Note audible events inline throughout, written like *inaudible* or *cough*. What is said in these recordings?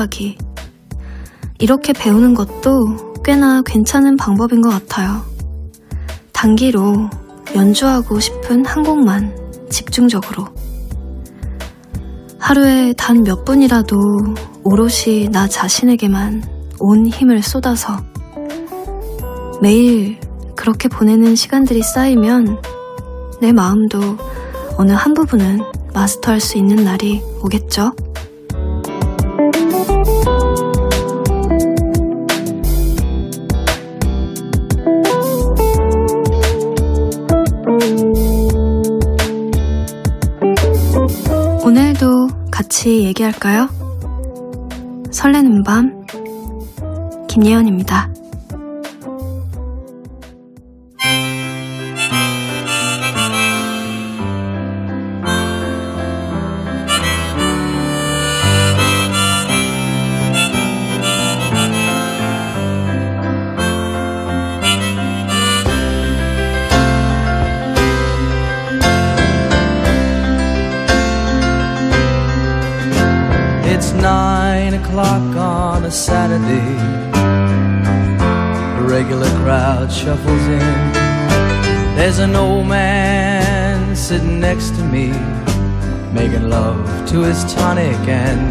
마스터하기. 이렇게 배우는 것도 꽤나 괜찮은 방법인 것 같아요. 단기로 연주하고 싶은 한 곡만 집중적으로. 하루에 단 몇 분이라도 오롯이 나 자신에게만 온 힘을 쏟아서 매일 그렇게 보내는 시간들이 쌓이면 내 마음도 어느 한 부분은 마스터할 수 있는 날이 오겠죠? 같이 얘기할까요? 설레는 밤, 김예언입니다. this tonic and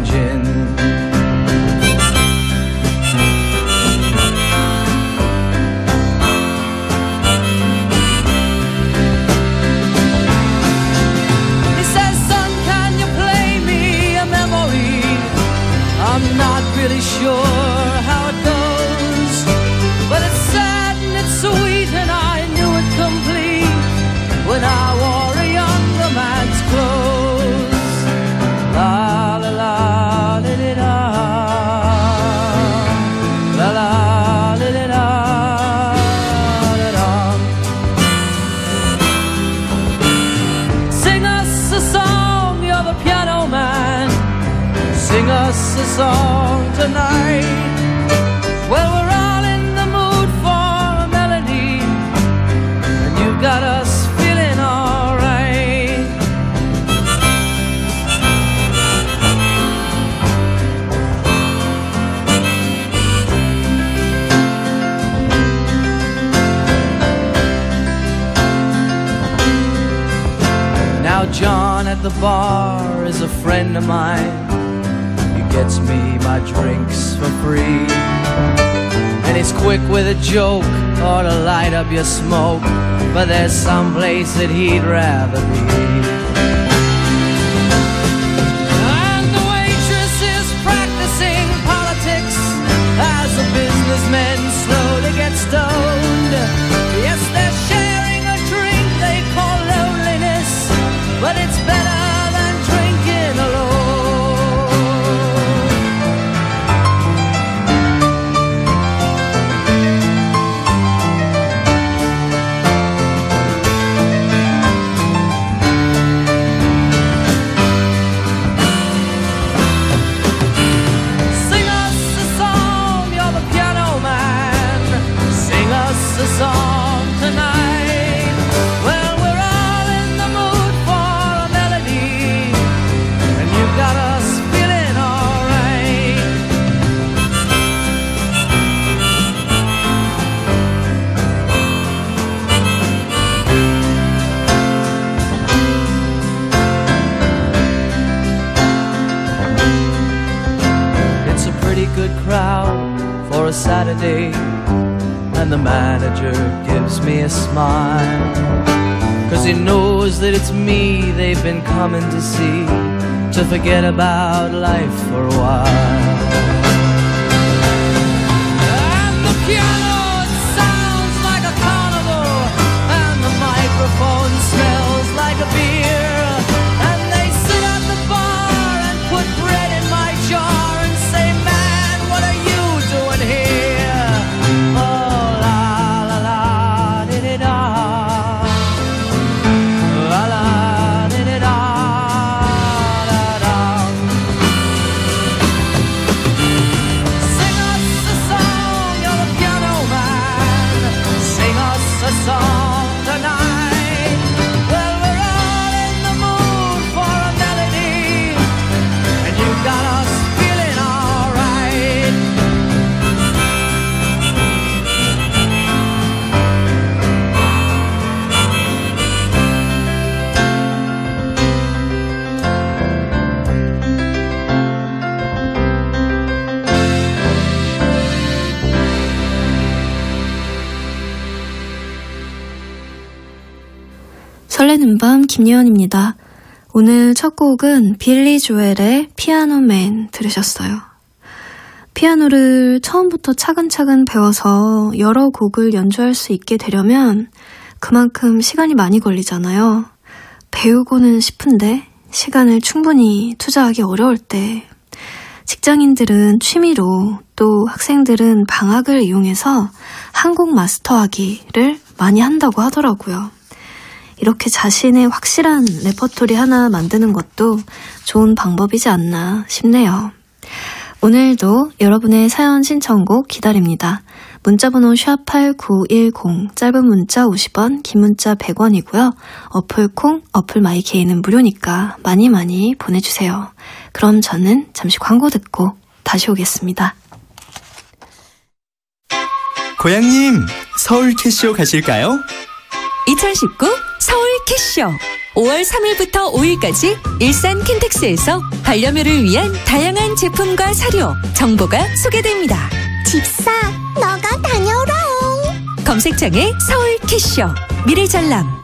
to forget about life for a while. 곡은 빌리 조엘의 피아노맨 들으셨어요. 피아노를 처음부터 차근차근 배워서 여러 곡을 연주할 수 있게 되려면 그만큼 시간이 많이 걸리잖아요. 배우고는 싶은데 시간을 충분히 투자하기 어려울 때 직장인들은 취미로 또 학생들은 방학을 이용해서 한국 마스터하기를 많이 한다고 하더라고요. 이렇게 자신의 확실한 레퍼토리 하나 만드는 것도 좋은 방법이지 않나 싶네요. 오늘도 여러분의 사연 신청곡 기다립니다. 문자번호 샵8910, 짧은 문자 50원, 긴 문자 100원이고요. 어플 콩, 어플 마이케이는 무료니까 많이 많이 보내주세요. 그럼 저는 잠시 광고 듣고 다시 오겠습니다. 고양님, 서울 캐시오 가실까요? 2019 서울 캐쇼 5월 3일부터 5일까지 일산 킨텍스에서 반려묘를 위한 다양한 제품과 사료, 정보가 소개됩니다. 집사, 너가 다녀오라. 검색창에 서울 캐쇼 미래전람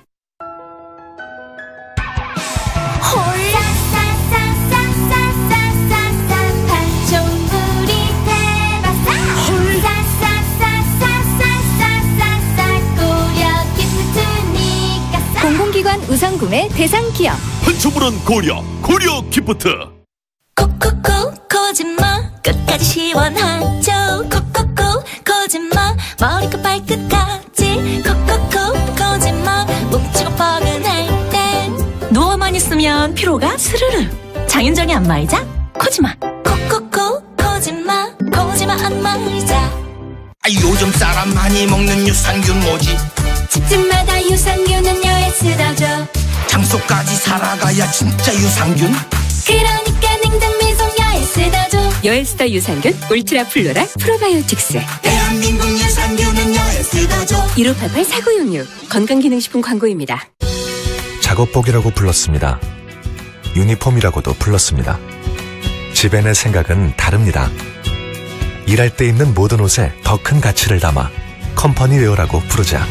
우선 구매 대상 기업. 한초물은 고려 고려 기프트. 콕콕콕 거짓말 끝까지 시원하죠. 콕콕콕 거짓말 머리끝 발끝까지. 콕콕콕 거짓말 뭉치고 포근할 땐. 누워만 있으면 피로가 스르르. 장윤정의 안마의자 코지마. 콕콕콕 거짓말 거짓말 안 말자. 아, 요즘 사람 많이 먹는 유산균 뭐지? 집집마다 유산균은 여에스더죠 장소까지 살아가야 진짜 유산균? 그러니까 냉장배송 여에스더죠 여에스더 유산균 울트라 플로라 프로바이오틱스 대한민국 유산균은 여에스더죠 1588-4966 건강기능식품 광고입니다. 작업복이라고 불렀습니다. 유니폼이라고도 불렀습니다. 지벤의 생각은 다릅니다. 일할 때 입는 모든 옷에 더 큰 가치를 담아 company wear라고 부르자.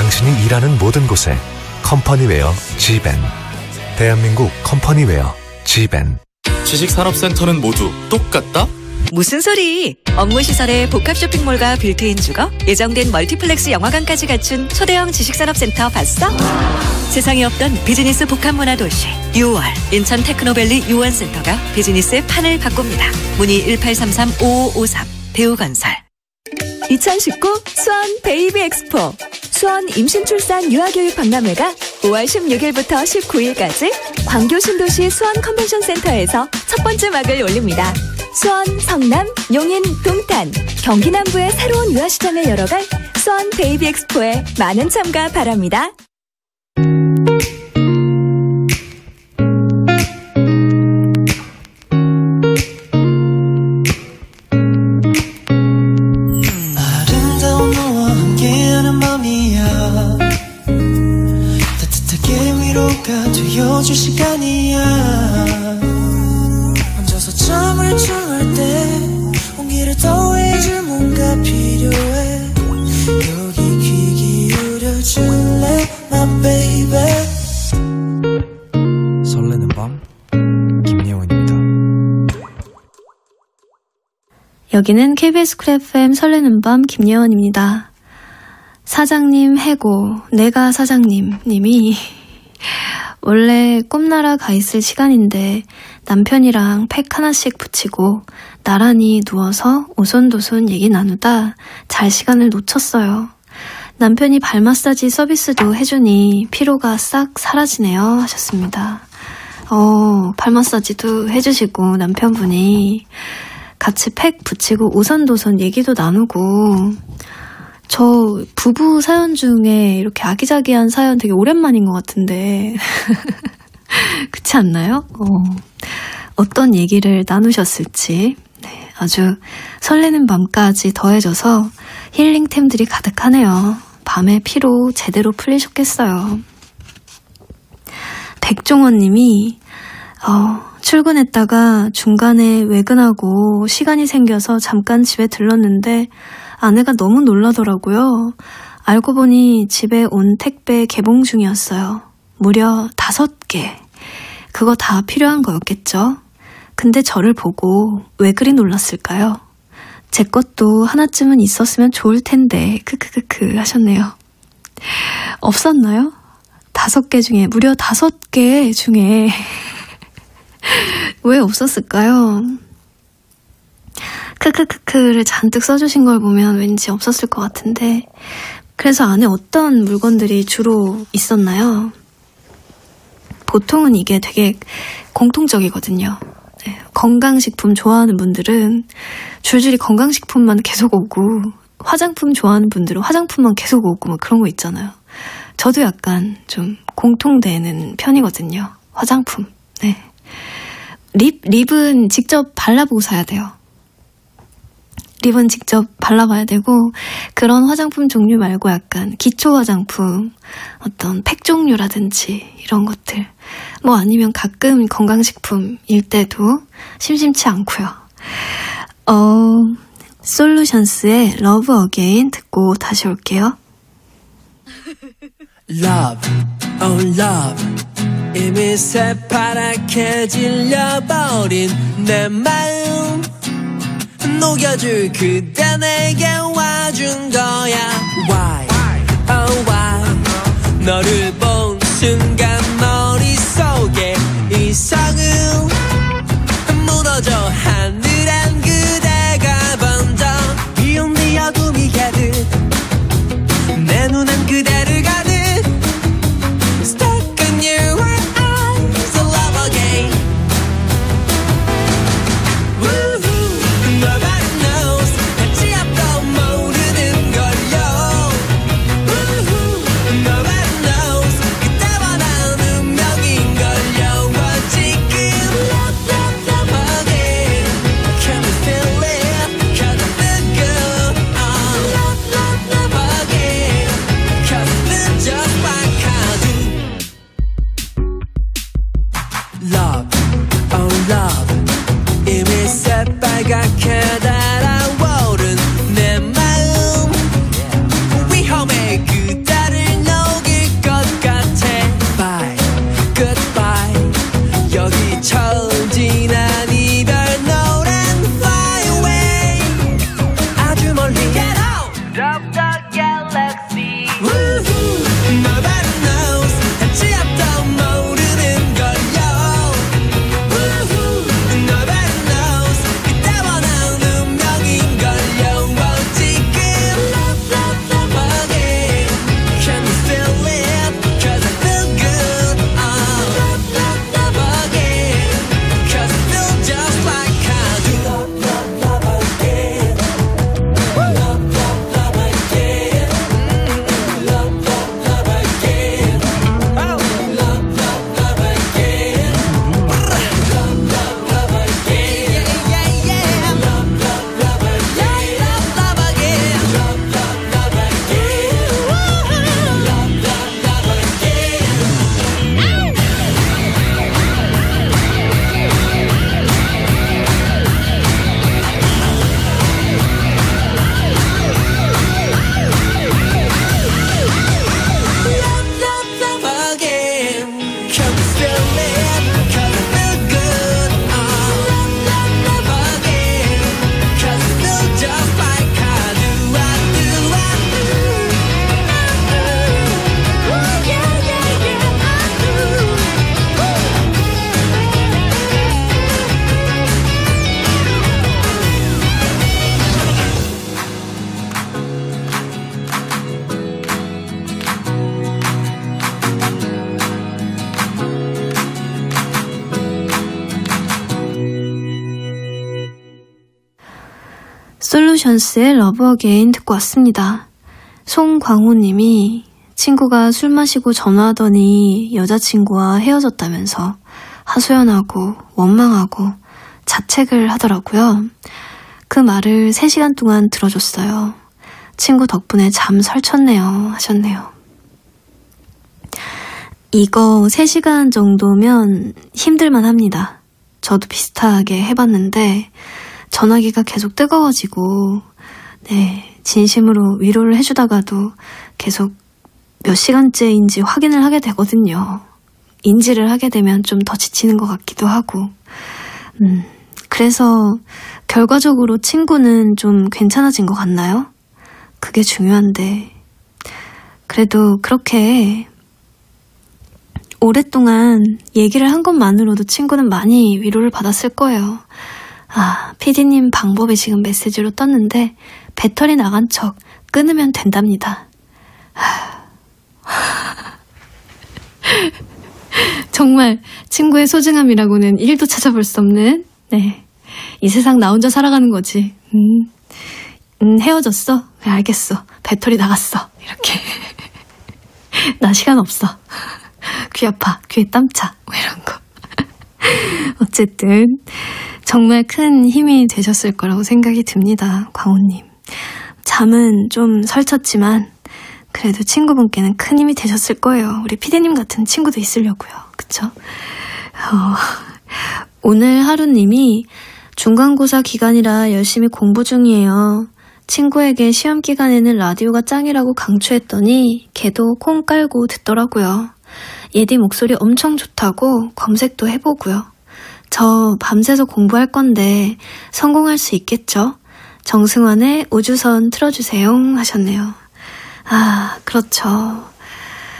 당신이 일하는 모든 곳에 company wear 지벤. 대한민국 company wear 지벤. 지식산업센터는 모두 똑같다? 무슨 소리? 업무 시설에 복합 쇼핑몰과 빌트인 주거, 예정된 멀티플렉스 영화관까지 갖춘 초대형 지식산업센터 봤어? 세상에 없던 비즈니스 복합 문화 도시 6월 인천 테크노밸리 유원센터가 비즈니스의 판을 바꿉니다. 문의 1833-5553 대우건설 2019 수원 베이비 엑스포 수원 임신출산 유아교육 박람회가 5월 16일부터 19일까지 광교 신도시 수원 컨벤션 센터에서 첫 번째 막을 올립니다. 수원, 성남, 용인, 동탄, 경기 남부의 새로운 유아시장을 열어갈 수원 베이비 엑스포에 많은 참가 바랍니다. 여기는 KBS 쿨 FM 설레는 밤 김예원입니다. 사장님 해고, 내가 사장님 님이 *laughs* 원래 꿈나라 가 있을 시간인데 남편이랑 팩 하나씩 붙이고 나란히 누워서 오손도손 얘기 나누다 잘 시간을 놓쳤어요. 남편이 발 마사지 서비스도 해주니 피로가 싹 사라지네요 하셨습니다. 어, 발 마사지도 해주시고 남편분이 같이 팩 붙이고 오선도선 얘기도 나누고 저 부부 사연 중에 이렇게 아기자기한 사연 되게 오랜만인 것 같은데 *laughs* 그렇지 않나요? 어, 어떤 얘기를 나누셨을지 네, 아주 설레는 밤까지 더해져서 힐링템들이 가득하네요. 밤에 피로 제대로 풀리셨겠어요. 백종원님이 어, 출근했다가 중간에 외근하고 시간이 생겨서 잠깐 집에 들렀는데 아내가 너무 놀라더라고요. 알고 보니 집에 온 택배 개봉 중이었어요. 무려 다섯 개. 그거 다 필요한 거였겠죠? 근데 저를 보고 왜 그리 놀랐을까요? 제 것도 하나쯤은 있었으면 좋을 텐데, 크크크크 하셨네요. 없었나요? 다섯 개 중에, 무려 다섯 개 중에, 왜 없었을까요? 크크크크를 잔뜩 써주신 걸 보면 왠지 없었을 것 같은데, 그래서 안에 어떤 물건들이 주로 있었나요? 보통은 이게 되게 공통적이거든요. 네, 건강식품 좋아하는 분들은 줄줄이 건강식품만 계속 오고 화장품 좋아하는 분들은 화장품만 계속 오고 뭐 그런 거 있잖아요. 저도 약간 좀 공통되는 편이거든요. 화장품. 네. 립, 립은 직접 발라보고 사야 돼요. 립은 직접 발라봐야 되고 그런 화장품 종류 말고 약간 기초 화장품 어떤 팩 종류라든지 이런 것들 뭐 아니면 가끔 건강식품일 때도 심심치 않고요. 어 솔루션스의 Love Again 듣고 다시 올게요. Love, oh love 이미 새파랗게 질려버린 내 마음. 녹여줄 그대 내게 와준 거야. Why, oh why? 너를 본 순간 머릿속에 이성은 무너져 션스의 Love Again 듣고 왔습니다. 송광호님이 친구가 술 마시고 전화하더니 여자친구와 헤어졌다면서 하소연하고 원망하고 자책을 하더라고요. 그 말을 3시간 동안 들어줬어요. 친구 덕분에 잠 설쳤네요. 하셨네요. 이거 3시간 정도면 힘들만 합니다. 저도 비슷하게 해봤는데, 전화기가 계속 뜨거워지고, 네, 진심으로 위로를 해주다가도 계속 몇 시간째인지 확인을 하게 되거든요. 인지를 하게 되면 좀 더 지치는 것 같기도 하고. 음, 그래서 결과적으로 친구는 좀 괜찮아진 것 같나요? 그게 중요한데. 그래도 그렇게 오랫동안 얘기를 한 것만으로도 친구는 많이 위로를 받았을 거예요. 아, 피디님 방법이 지금 메시지로 떴는데 배터리 나간 척 끊으면 된답니다. *laughs* 정말 친구의 소중함이라고는 1도 찾아볼 수 없는, 네. 이 세상 나 혼자 살아가는 거지. 음, 음 헤어졌어? 네, 알겠어. 배터리 나갔어. 이렇게. *laughs* 나 시간 없어. 귀 아파. 귀에 땀 차. 뭐 이런 거. *laughs* 어쨌든, 정말 큰 힘이 되셨을 거라고 생각이 듭니다. 광호님. 잠은 좀 설쳤지만, 그래도 친구분께는 큰 힘이 되셨을 거예요. 우리 피디님 같은 친구도 있으려고요. 그쵸? 어, 오늘 하루님이 중간고사 기간이라 열심히 공부 중이에요. 친구에게 시험 기간에는 라디오가 짱이라고 강추했더니 걔도 콩 깔고 듣더라고요. 예디 목소리 엄청 좋다고 검색도 해보고요. 저 밤새서 공부할 건데 성공할 수 있겠죠? 정승환의 우주선 틀어주세요 하셨네요. 아, 그렇죠.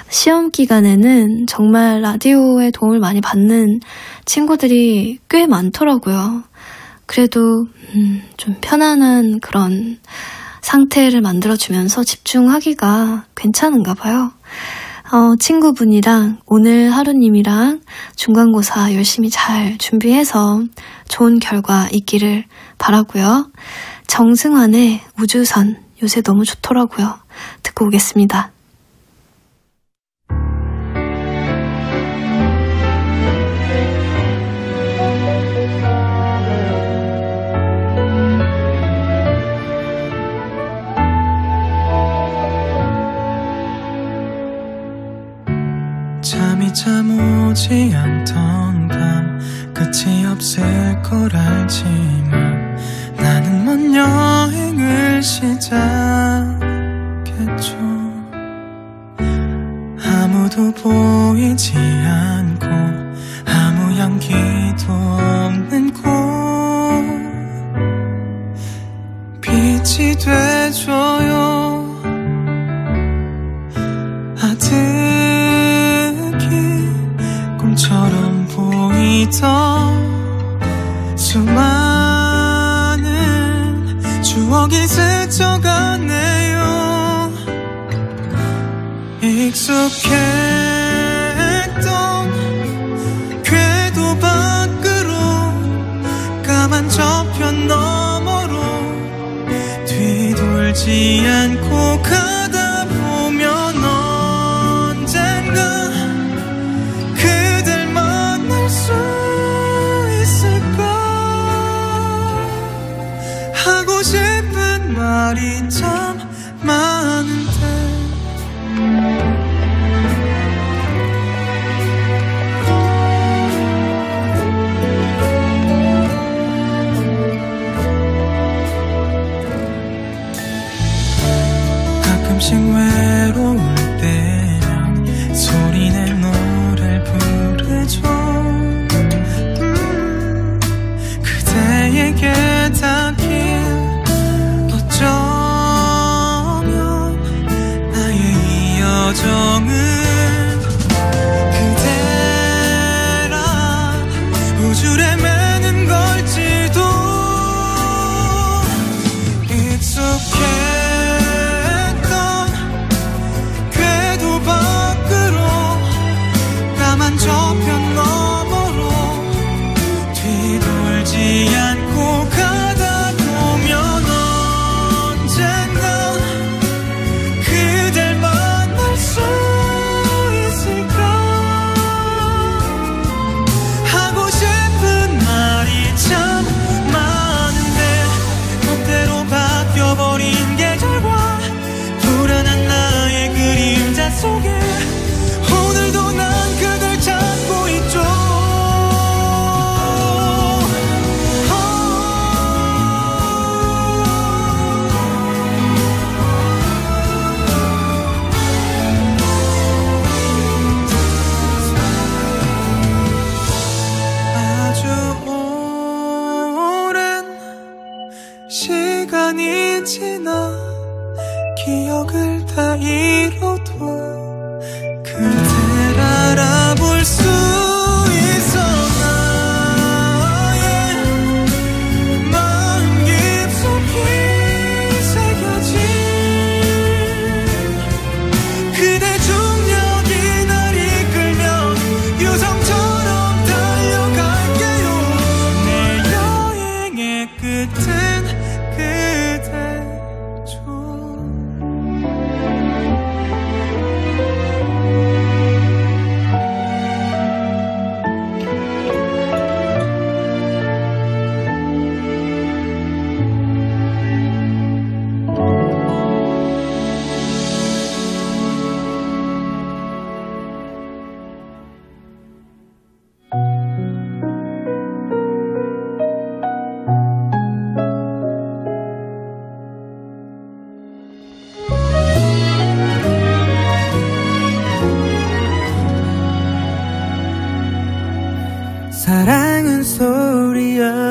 시험 기간에는 정말 라디오의 도움을 많이 받는 친구들이 꽤 많더라고요. 그래도, 음, 좀 편안한 그런 상태를 만들어주면서 집중하기가 괜찮은가 봐요. 어, 친구분이랑 오늘 하루님이랑 중간고사 열심히 잘 준비해서 좋은 결과 있기를 바라고요. 정승환의 우주선 요새 너무 좋더라고요. 듣고 오겠습니다. 잠이 참 오지 않던 밤 끝이 없을 걸 알지만 나는 먼 여행을 시작 있겠죠. 아무도 보이지 않고 아무 향기도 없는 곳. 빛이 돼줘 보이던 수많은 추억이 스쳐가네 익숙했던 궤도 밖으로 까만 저편 너머로 뒤돌지 않고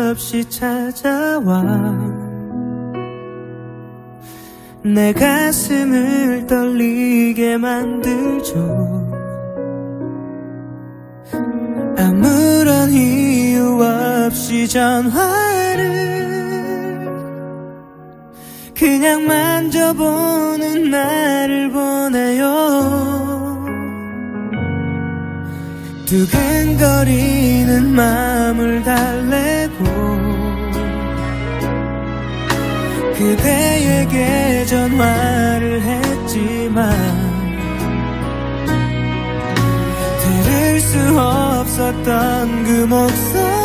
없이 찾아와. 내 가슴을 떨리게 만들죠. 아무런 이유 없이 전화를 그냥 만져보는 나를 보내요. 두근거리는 마음을 달래 그대에게 전화를 했지만 들을 수 없었던 그 목소리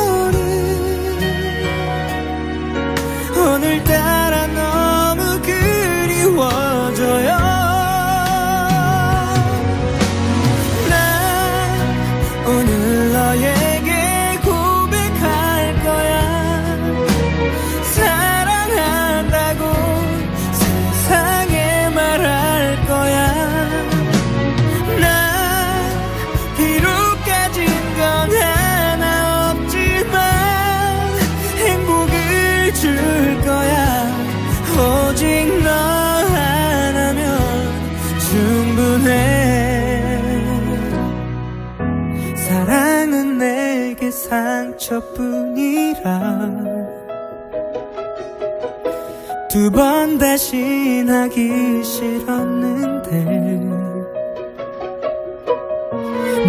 두 번 다신 하기 싫었는데.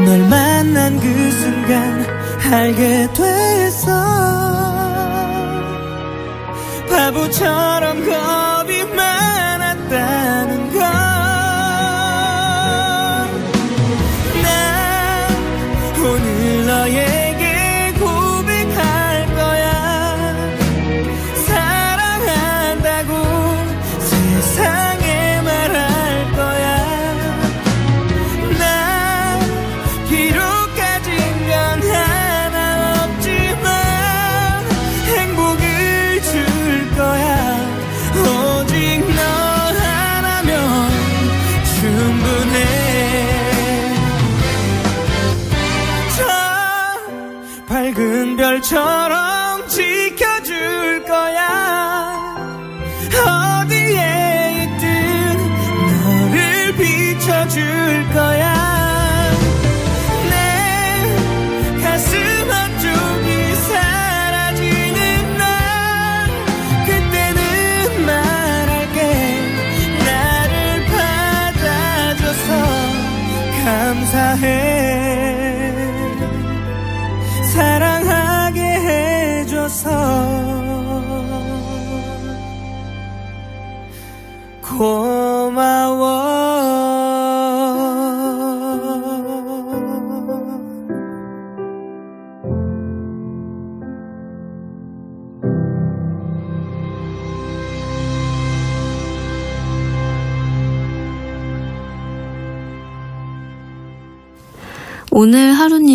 널 만난 그 순간 알게 됐어. 바보처럼 겁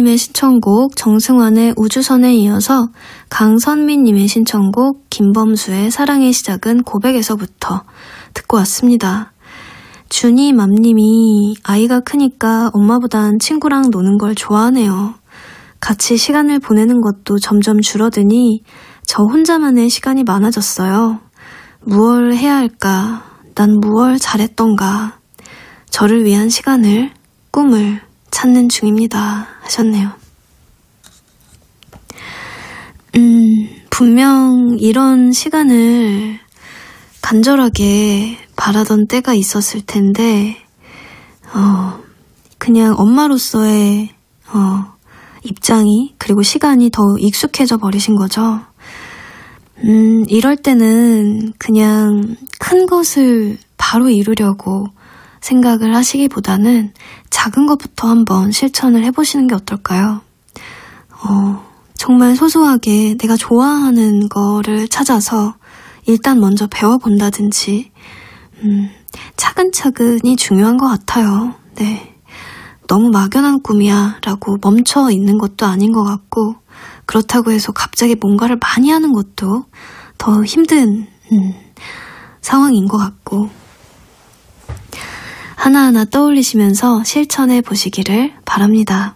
하루님의 신청곡 정승환의 우주선에 이어서 강선민님의 신청곡 김범수의 사랑의 시작은 고백에서부터 듣고 왔습니다. 준이 맘님이 아이가 크니까 엄마보단 친구랑 노는 걸 좋아하네요. 같이 시간을 보내는 것도 점점 줄어드니 저 혼자만의 시간이 많아졌어요. 무얼 해야 할까? 난 무얼 잘했던가. 저를 위한 시간을, 꿈을 찾는 중입니다. 하셨네요. 음, 분명 이런 시간을 간절하게 바라던 때가 있었을 텐데, 어, 그냥 엄마로서의, 어, 입장이, 그리고 시간이 더 익숙해져 버리신 거죠. 음, 이럴 때는 그냥 큰 것을 바로 이루려고 생각을 하시기보다는 작은 것부터 한번 실천을 해보시는 게 어떨까요? 어, 정말 소소하게 내가 좋아하는 거를 찾아서 일단 먼저 배워본다든지, 음, 차근차근이 중요한 것 같아요. 네. 너무 막연한 꿈이야 라고 멈춰 있는 것도 아닌 것 같고, 그렇다고 해서 갑자기 뭔가를 많이 하는 것도 더 힘든, 음, 상황인 것 같고, 하나하나 떠올리시면서 실천해 보시기를 바랍니다.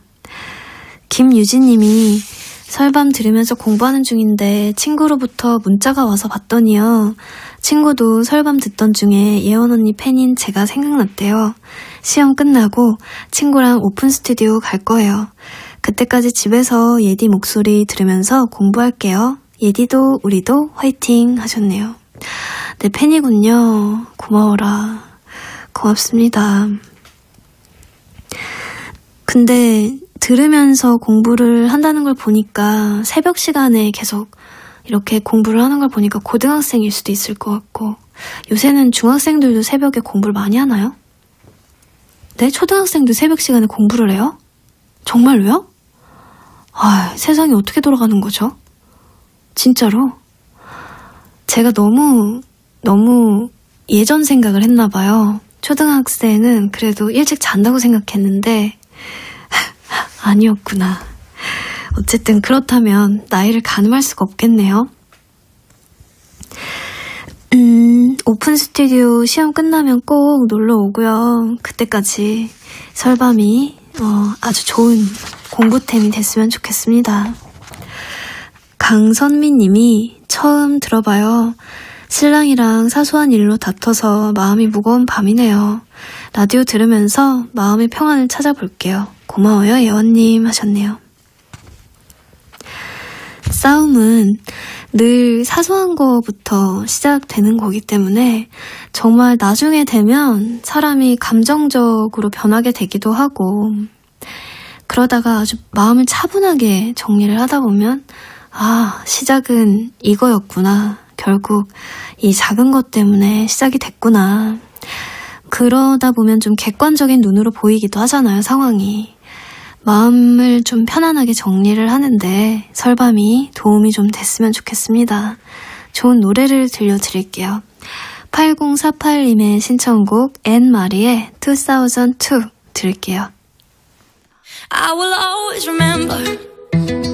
김유진님이 설밤 들으면서 공부하는 중인데 친구로부터 문자가 와서 봤더니요. 친구도 설밤 듣던 중에 예원 언니 팬인 제가 생각났대요. 시험 끝나고 친구랑 오픈 스튜디오 갈 거예요. 그때까지 집에서 예디 목소리 들으면서 공부할게요. 예디도 우리도 화이팅 하셨네요. 내 팬이군요. 고마워라. 고맙습니다. 근데 들으면서 공부를 한다는 걸 보니까 새벽 시간에 계속 이렇게 공부를 하는 걸 보니까 고등학생일 수도 있을 것 같고 요새는 중학생들도 새벽에 공부를 많이 하나요? 네? 초등학생도 새벽 시간에 공부를 해요? 정말로요? 아, 세상이 어떻게 돌아가는 거죠? 진짜로? 제가 너무, 너무 예전 생각을 했나 봐요. 초등학생은 그래도 일찍 잔다고 생각했는데, *laughs* 아니었구나. 어쨌든 그렇다면 나이를 가늠할 수가 없겠네요. 음, 오픈 스튜디오 시험 끝나면 꼭 놀러 오고요. 그때까지 설밤이 어, 아주 좋은 공부템이 됐으면 좋겠습니다. 강선미 님이 처음 들어봐요. 신랑이랑 사소한 일로 다퉈서 마음이 무거운 밤이네요. 라디오 들으면서 마음의 평안을 찾아볼게요. 고마워요, 예원님 하셨네요. 싸움은 늘 사소한 거부터 시작되는 거기 때문에 정말 나중에 되면 사람이 감정적으로 변하게 되기도 하고 그러다가 아주 마음을 차분하게 정리를 하다 보면 아, 시작은 이거였구나. 결국 이 작은 것 때문에 시작이 됐구나. 그러다 보면 좀 객관적인 눈으로 보이기도 하잖아요, 상황이. 마음을 좀 편안하게 정리를 하는데 설밤이 도움이 좀 됐으면 좋겠습니다. 좋은 노래를 들려드릴게요. 8048님의 신청곡 앤 마리의 2002 들을게요. I will always remember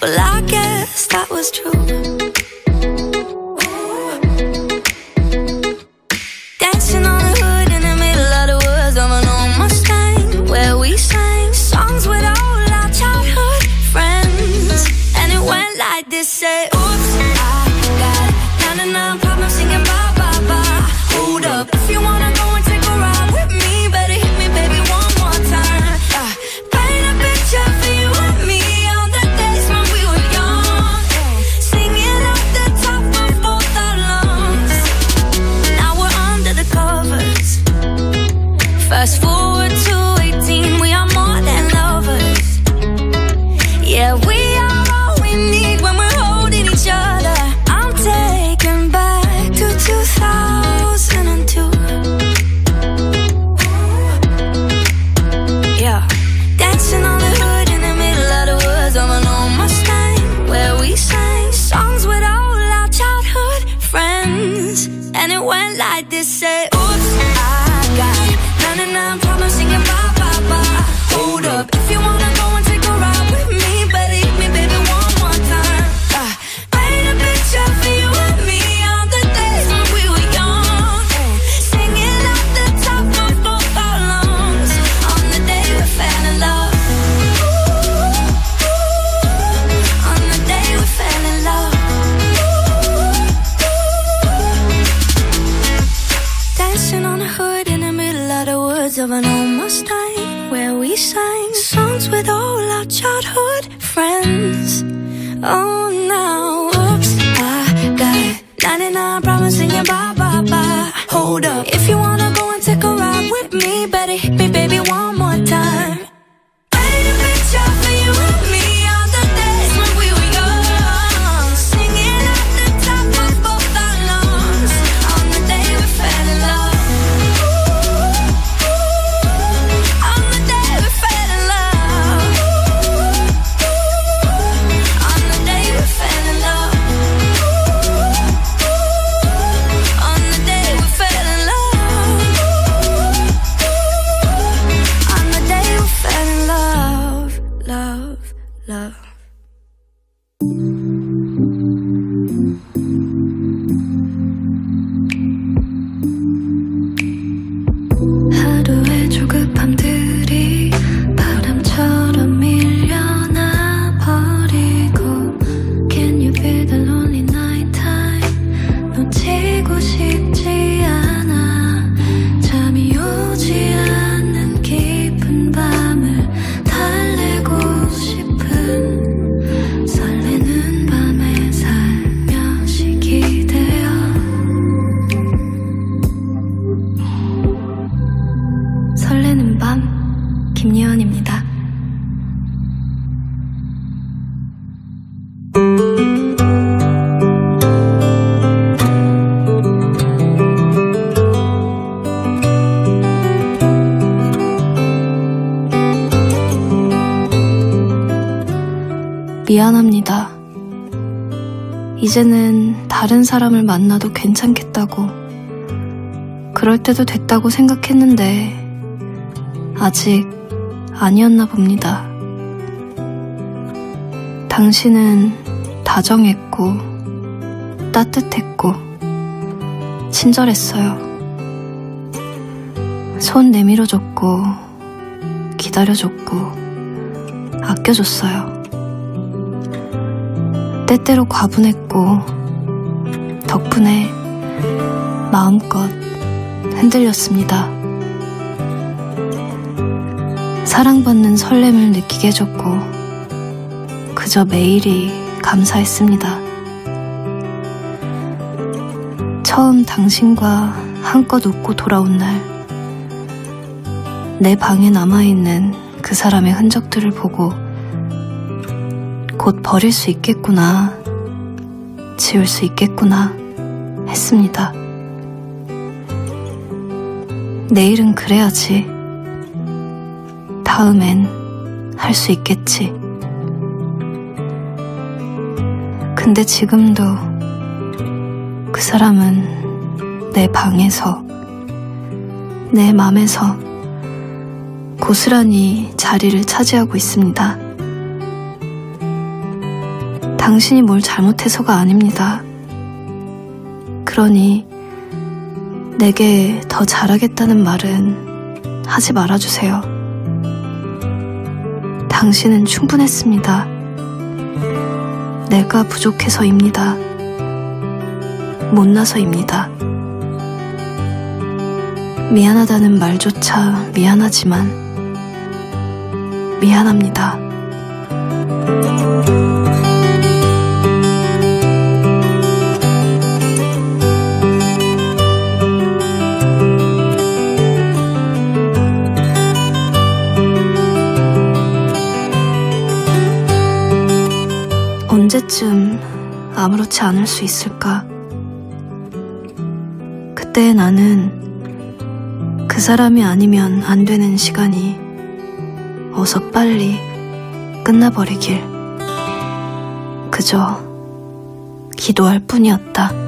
Well, I guess that was true. 미안합니다. 이제는 다른 사람을 만나도 괜찮겠다고 그럴 때도 됐다고 생각했는데 아직 아니었나 봅니다. 당신은 다정했고 따뜻했고 친절했어요. 손 내밀어줬고 기다려줬고 아껴줬어요. 때때로 과분했고 덕분에 마음껏 흔들렸습니다. 사랑받는 설렘을 느끼게 해줬고 그저 매일이 감사했습니다. 처음 당신과 한껏 웃고 돌아온 날, 내 방에 남아있는 그 사람의 흔적들을 보고 곧 버릴 수 있겠구나, 지울 수 있겠구나 했습니다. 내일은 그래야지. 다음엔 할 수 있겠지. 근데 지금도 그 사람은 내 방에서, 내 맘에서 고스란히 자리를 차지하고 있습니다. 당신이 뭘 잘못해서가 아닙니다. 그러니 내게 더 잘하겠다는 말은 하지 말아주세요. 당신은 충분했습니다. 내가 부족해서입니다. 못나서입니다. 미안하다는 말조차 미안하지만 미안합니다. 언제쯤 아무렇지 않을 수 있을까? 그때 나는 그 사람이 아니면 안 되는 시간이 어서 빨리 끝나버리길 그저 기도할 뿐이었다.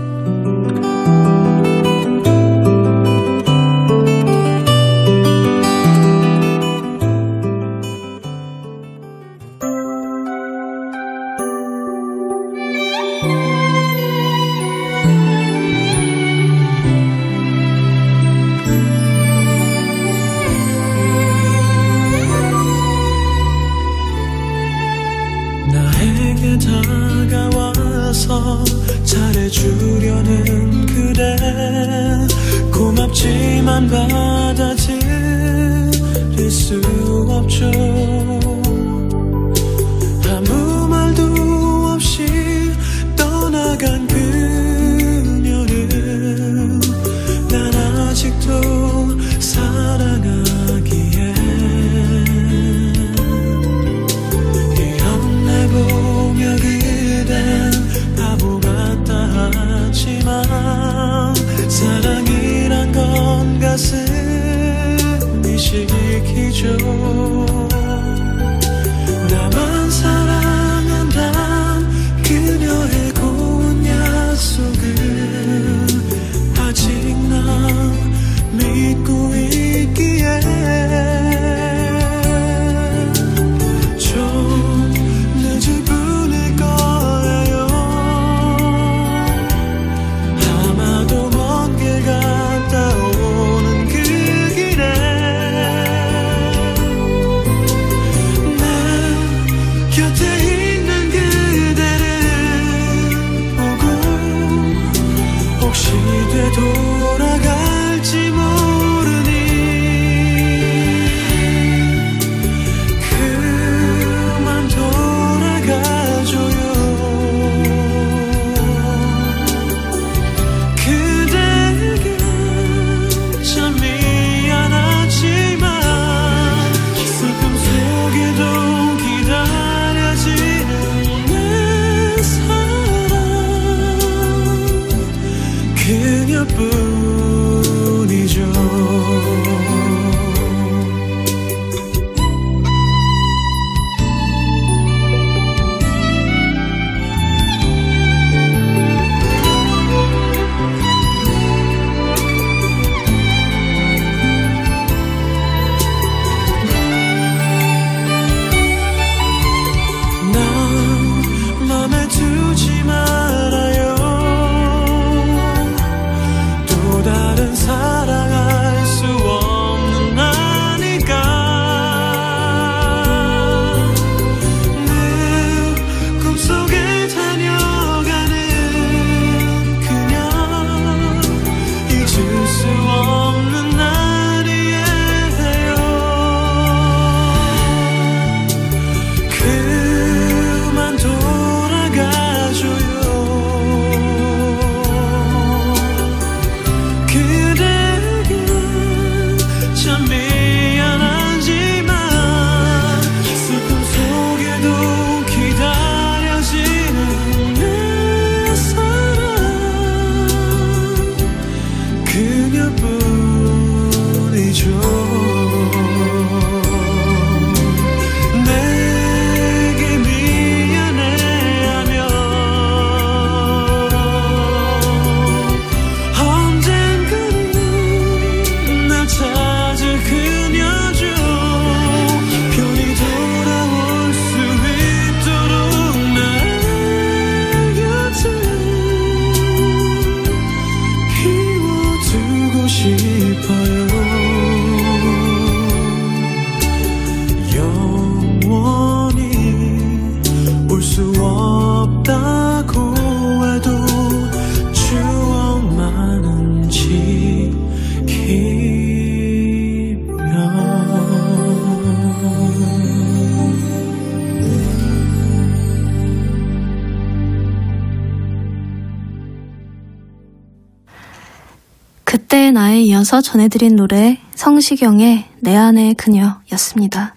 전해드린 노래 성시경의 내 안의 그녀였습니다.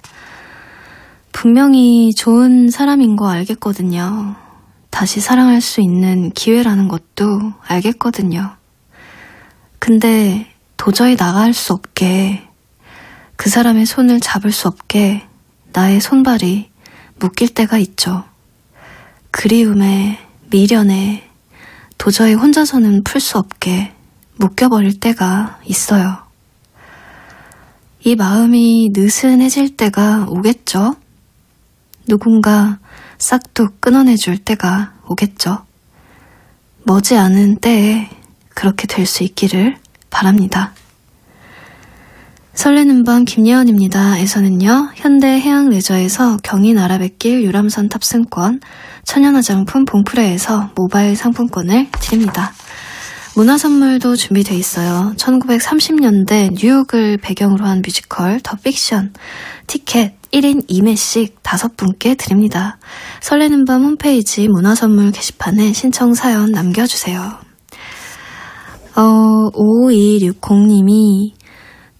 분명히 좋은 사람인 거 알겠거든요. 다시 사랑할 수 있는 기회라는 것도 알겠거든요. 근데 도저히 나갈 수 없게 그 사람의 손을 잡을 수 없게 나의 손발이 묶일 때가 있죠. 그리움에 미련에 도저히 혼자서는 풀 수 없게 묶여버릴 때가 있어요. 이 마음이 느슨해질 때가 오겠죠? 누군가 싹둑 끊어내줄 때가 오겠죠? 머지않은 때에 그렇게 될 수 있기를 바랍니다. 설레는 밤 김예원입니다. 에서는요, 현대 해양 레저에서 경인 아라뱃길 유람선 탑승권, 천연화장품 봉프레에서 모바일 상품권을 드립니다. 문화 선물도 준비돼 있어요. 1930년대 뉴욕을 배경으로 한 뮤지컬 The Fiction 티켓 1인 2매씩 5분께 드립니다. 설레는 밤 홈페이지 문화 선물 게시판에 신청 사연 남겨주세요. 어, 5260님이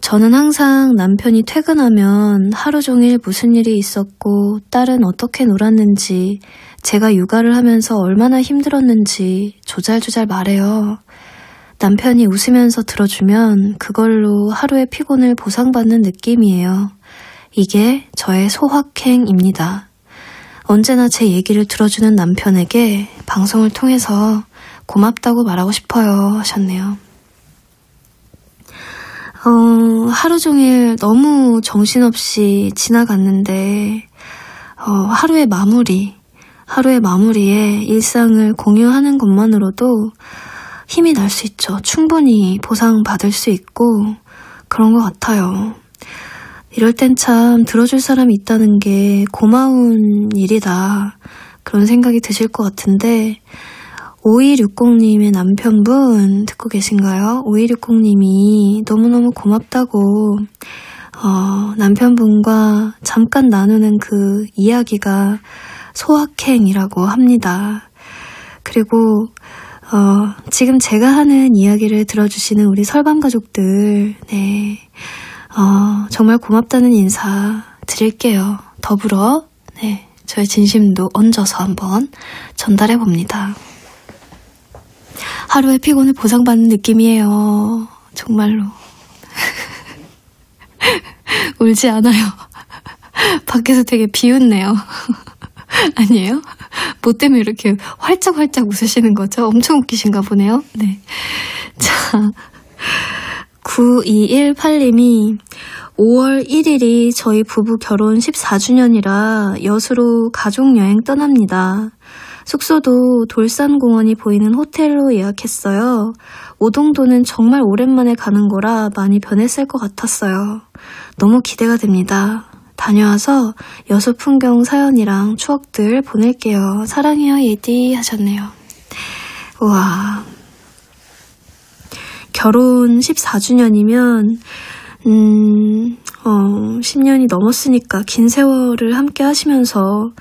저는 항상 남편이 퇴근하면 하루 종일 무슨 일이 있었고 딸은 어떻게 놀았는지 제가 육아를 하면서 얼마나 힘들었는지 조잘조잘 말해요. 남편이 웃으면서 들어주면 그걸로 하루의 피곤을 보상받는 느낌이에요. 이게 저의 소확행입니다. 언제나 제 얘기를 들어주는 남편에게 방송을 통해서 고맙다고 말하고 싶어요 하셨네요. 어, 하루 종일 너무 정신없이 지나갔는데, 어, 하루의 마무리, 하루의 마무리에 일상을 공유하는 것만으로도 힘이 날 수 있죠. 충분히 보상받을 수 있고, 그런 것 같아요. 이럴 땐 참 들어줄 사람이 있다는 게 고마운 일이다. 그런 생각이 드실 것 같은데, 5260님의 남편분 듣고 계신가요? 5260님이 너무너무 고맙다고, 어, 남편분과 잠깐 나누는 그 이야기가 소확행이라고 합니다. 그리고, 어, 지금 제가 하는 이야기를 들어주시는 우리 설방 가족들, 네. 어, 정말 고맙다는 인사 드릴게요. 더불어, 네. 저의 진심도 얹어서 한번 전달해 봅니다. 하루의 피곤을 보상받는 느낌이에요. 정말로. *laughs* 울지 않아요. *laughs* 밖에서 되게 비웃네요. *laughs* 아니에요? 뭐 때문에 이렇게 활짝활짝 웃으시는 거죠? 엄청 웃기신가 보네요. 네. 자. 9218님이 5월 1일이 저희 부부 결혼 14주년이라 여수로 가족여행 떠납니다. 숙소도 돌산공원이 보이는 호텔로 예약했어요. 오동도는 정말 오랜만에 가는 거라 많이 변했을 것 같았어요. 너무 기대가 됩니다. 다녀와서 여수 풍경 사연이랑 추억들 보낼게요. 사랑해요, 예디 하셨네요. 우와. 결혼 14주년이면, 음, 어, 10년이 넘었으니까 긴 세월을 함께 하시면서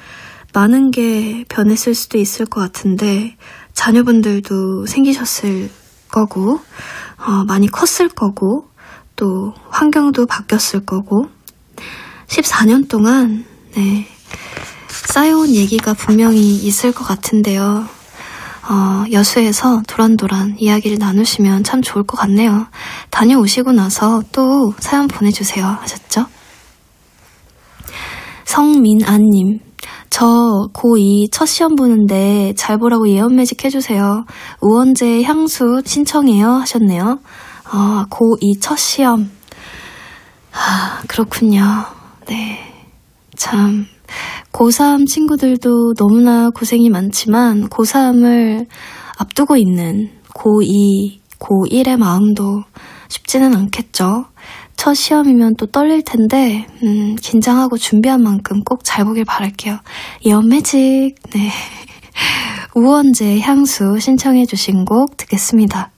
많은 게 변했을 수도 있을 것 같은데, 자녀분들도 생기셨을 거고, 어, 많이 컸을 거고, 또 환경도 바뀌었을 거고, 14년 동안, 네, 쌓여온 얘기가 분명히 있을 것 같은데요. 어, 여수에서 도란도란 이야기를 나누시면 참 좋을 것 같네요. 다녀오시고 나서 또 사연 보내주세요. 하셨죠? 성민아님, 저 고2 첫 시험 보는데 잘 보라고 예언 매직 해주세요. 우원재 향수 신청해요. 하셨네요. 어, 고2 첫 시험. 아, 그렇군요. 네. 참, 고3 친구들도 너무나 고생이 많지만, 고3을 앞두고 있는 고2, 고1의 마음도 쉽지는 않겠죠. 첫 시험이면 또 떨릴 텐데, 음, 긴장하고 준비한 만큼 꼭 잘 보길 바랄게요. 예언 매직, 네. *laughs* 우원재 향수 신청해주신 곡 듣겠습니다.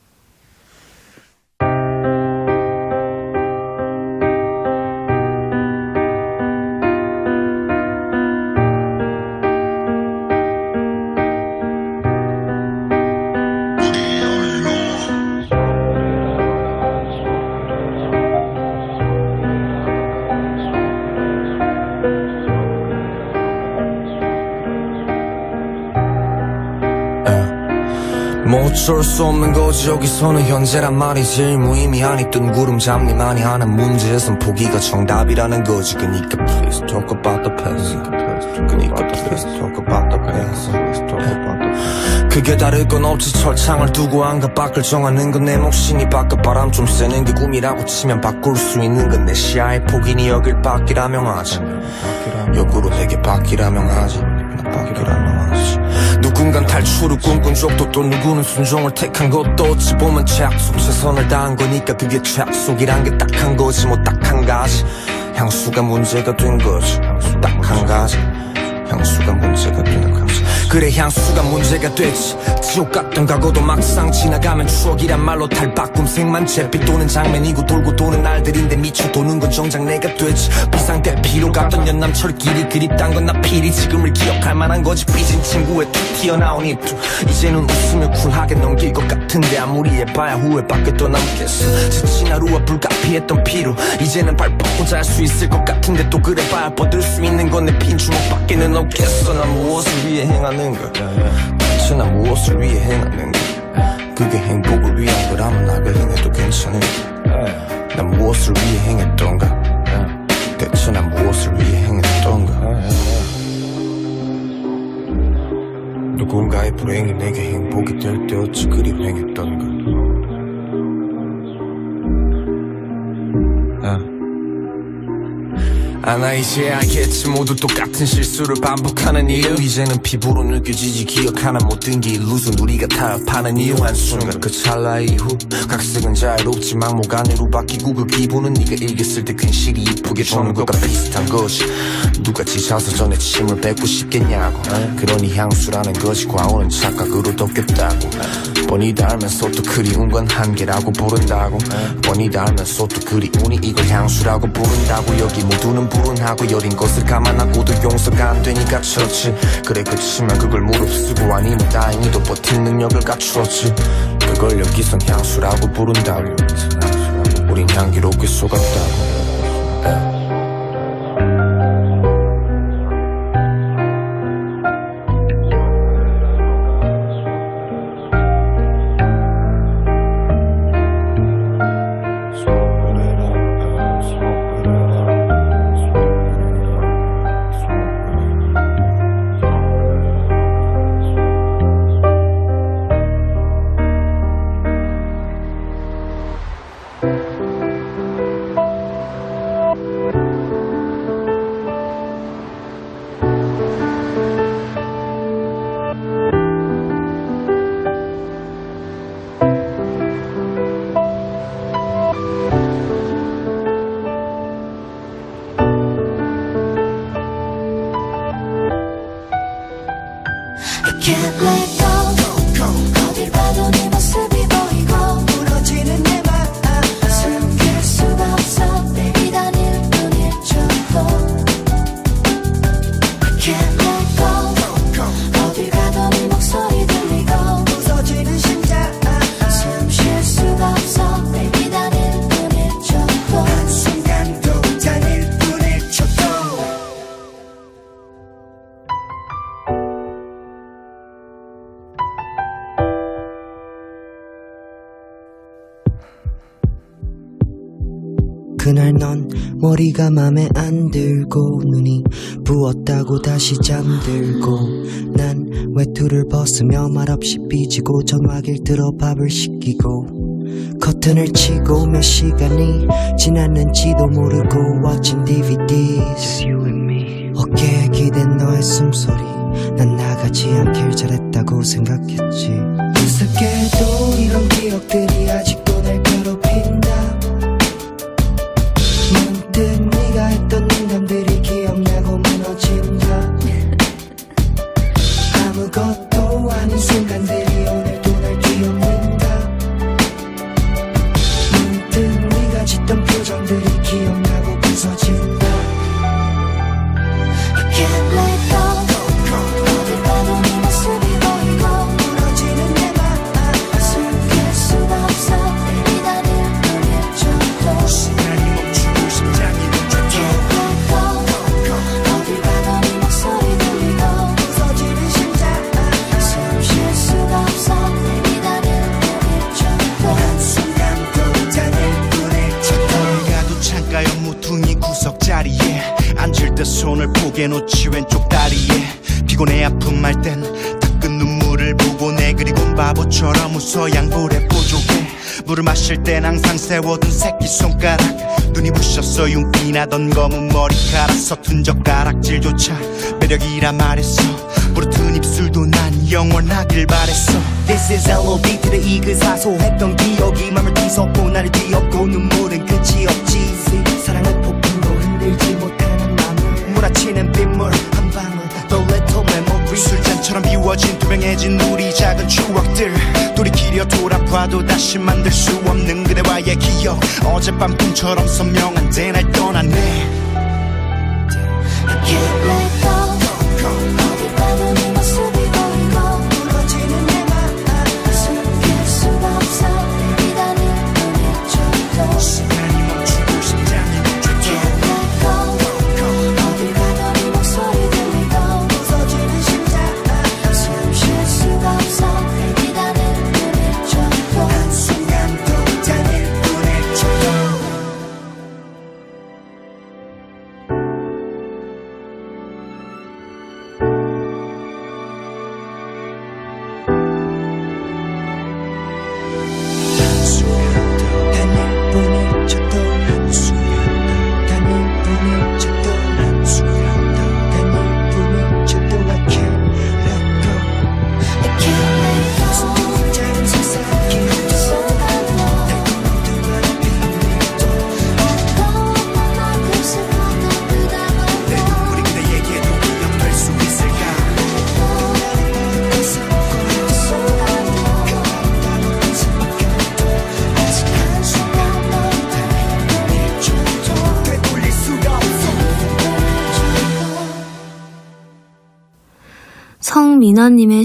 어쩔 수 없는 거지. 여기서는 현재란 말이지. 무의미하니 뜬 구름 잡니만이 하는 문제에선 포기가 정답이라는 거지. 그니까 please talk about the past. 그니까 please talk about the past. 그게 다를 건 없지. 철창을 두고 안가 밖을 정하는 건 내 몫이니 바깥 바람 좀 쐬는 게 꿈이라고 치면 바꿀 수 있는 건 내 시야의 폭이니 여길 밖이라 명 하지. 역으로 내게 밖이라 명 하지. 밖이라 명 하지. 누군간 탈출을 꿈꾼 적도 또 누구는 순종을 택한 것도 어찌 보면 착속 최선을 다한 거니까 그게 착속이란 게 딱 한 거지. 뭐 딱 한 가지. 향수가 문제가 된 거지. 딱 한 가지. 향수가 문제가 된 거지. 그래 향수가 문제가 되지. 지옥 같던 과거도 막상 지나가면 추억이란 말로 탈바꿈 생만 잿빛 도는 장면이고 돌고 도는 날들인데 미쳐 도는 건 정작 내가 되지. 비상대 피로 갔던 연남철길이 그립단 건 나 필히 지금을 기억할 만한 거지. 삐진 친구의 툭 튀어나온 입투 이제는 웃으며 쿨하게 넘길 것 같은데 아무리 해봐야 후회밖에 또 남겠어. 지친 하루와 불가피했던 피로 이제는 발 뻗고 잘 수 있을 것 같은데 또 그래봐야 뻗을 수 있는 건 내 빈 주먹밖에는 없겠어. 난 무엇을 위해 행하는가 대체 난 무엇을 위해 행하는가 그게 행복을 위한 거라면 나를 행해도 괜찮은가 난 무엇을 위해 행했던가? 대체 난 무엇을 위해 행했던가 누군가의 불행이 내게 행복이 될 때 어찌 그리 행했던가 아, 나 이제 알겠지. 모두 똑같은 실수를 반복하는 이유. 이제는 피부로 느껴지지. 기억하는 모든 게 일루전 우리가 타협하는 이유. 한순간 그 찰나 이후 각색은 자유롭지 안으로 바뀌고 그 기분은 네가 읽었을 때 괜시리 이쁘게 도는 것과 비슷한 것이 누가 지쳐서 전에 침을 뱉고 싶겠냐고. 그러니 향수라는 것이 과오는 착각으로 덮겠다고. 뻔히 닮면서 또 그리운 건 한계라고 부른다고. 뻔히 닮면서 또 그리우니 이걸 향수라고 부른다고. 여기 모두는 불운하고 여린 것을 감안하고도 용서가 안 되니까 쳤지. 그래 그치만 그걸 무릅쓰고 아니면 다행히도 버틴 능력을 갖추었지. 그걸 여기선 향수라고 부른다고. 우린 향기롭게 속았다고 머리가 맘에 안 들고 눈이 부었다고 다시 잠들고 난 외투를 벗으며 말없이 삐지고 전화기를 들어 밥을 시키고 커튼을 치고 몇 시간이 지났는지도 모르고 watching DVDs 어깨에 기댄 너의 숨소리. 난 나가지 않길 잘했다고 생각했지. 무섭게도 이런 기억들 나던 검은 머리카락 서툰 젓가락질조차 매력이라 말했어. 부르튼 입술도 난 영원하길 바랬어. This is LOD to the E 그 사소했던 기억이 맘을 뒤섞고 나를 뒤엎고 눈물은 끝이 없지. 사랑의 폭풍도 흔들지 못하는 마음을 몰아치는 빗물 한 방울 The little memory 술잔처럼 비워 지워진 투명해진 우리 작은 추억들 돌이키려 돌아봐도 다시 만들 수 없는 그대와의 기억. 어젯밤 꿈처럼 선명한데 날 떠났네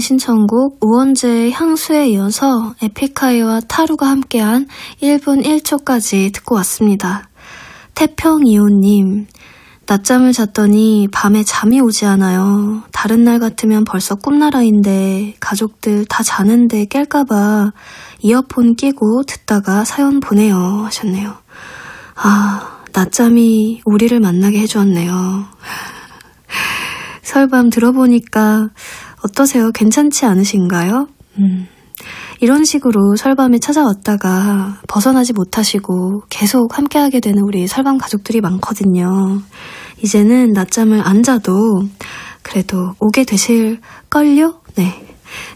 님의 신청곡 우원재의 향수에 이어서 에픽하이와 타루가 함께한 1분 1초까지 듣고 왔습니다. 태평이호님, 낮잠을 잤더니 밤에 잠이 오지 않아요. 다른 날 같으면 벌써 꿈나라인데 가족들 다 자는데 깰까봐 이어폰 끼고 듣다가 사연 보내요 하셨네요. 아, 낮잠이 우리를 만나게 해주었네요. *laughs* 설밤 들어보니까 어떠세요? 괜찮지 않으신가요? 음. 이런 식으로 설밤에 찾아왔다가 벗어나지 못하시고 계속 함께하게 되는 우리 설밤 가족들이 많거든요. 이제는 낮잠을 안 자도 그래도 오게 되실걸요? 네.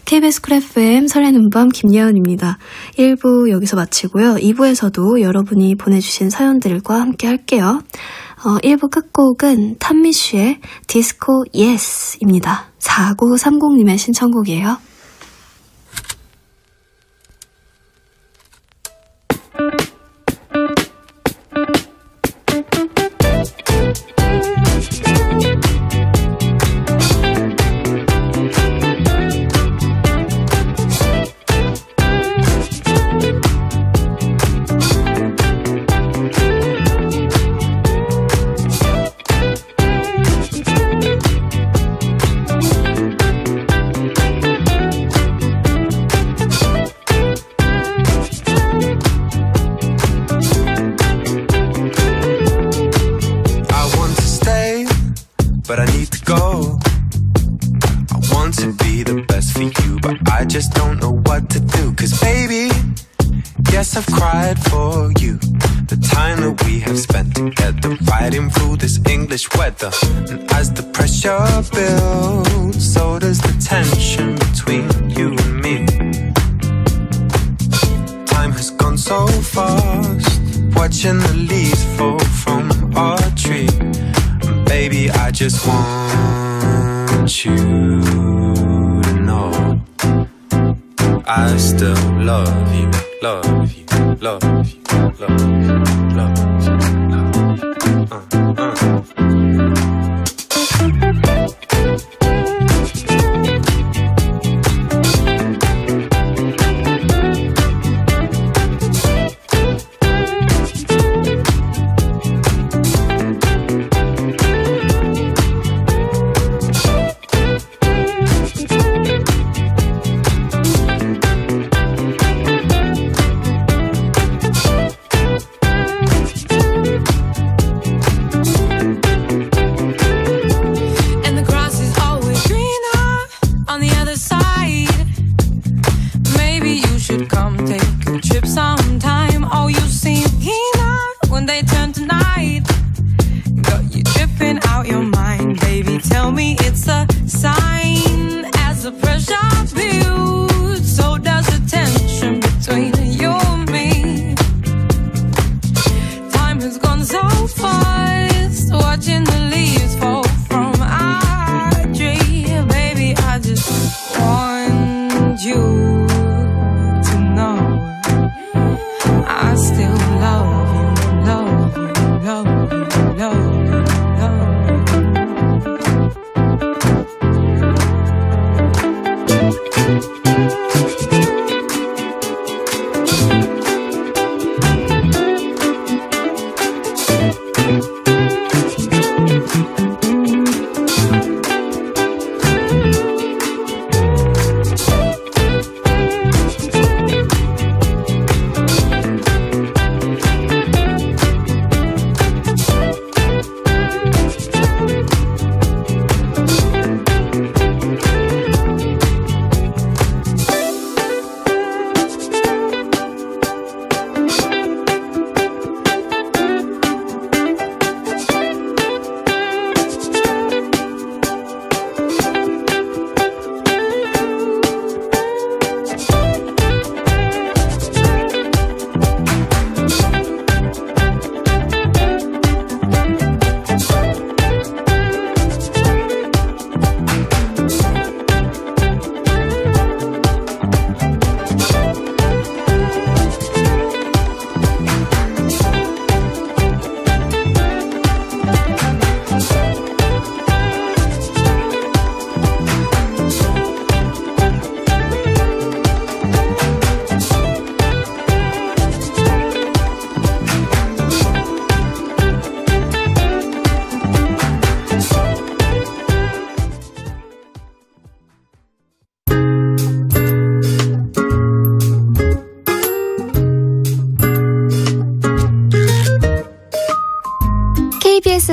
KBS 쿨 FM 설레는 밤 김예은입니다. 1부 여기서 마치고요. 2부에서도 여러분이 보내주신 사연들과 함께 할게요. 어, 1부 끝곡은 탄미쉬의 디스코 예스입니다. 4930님의 신청곡이에요.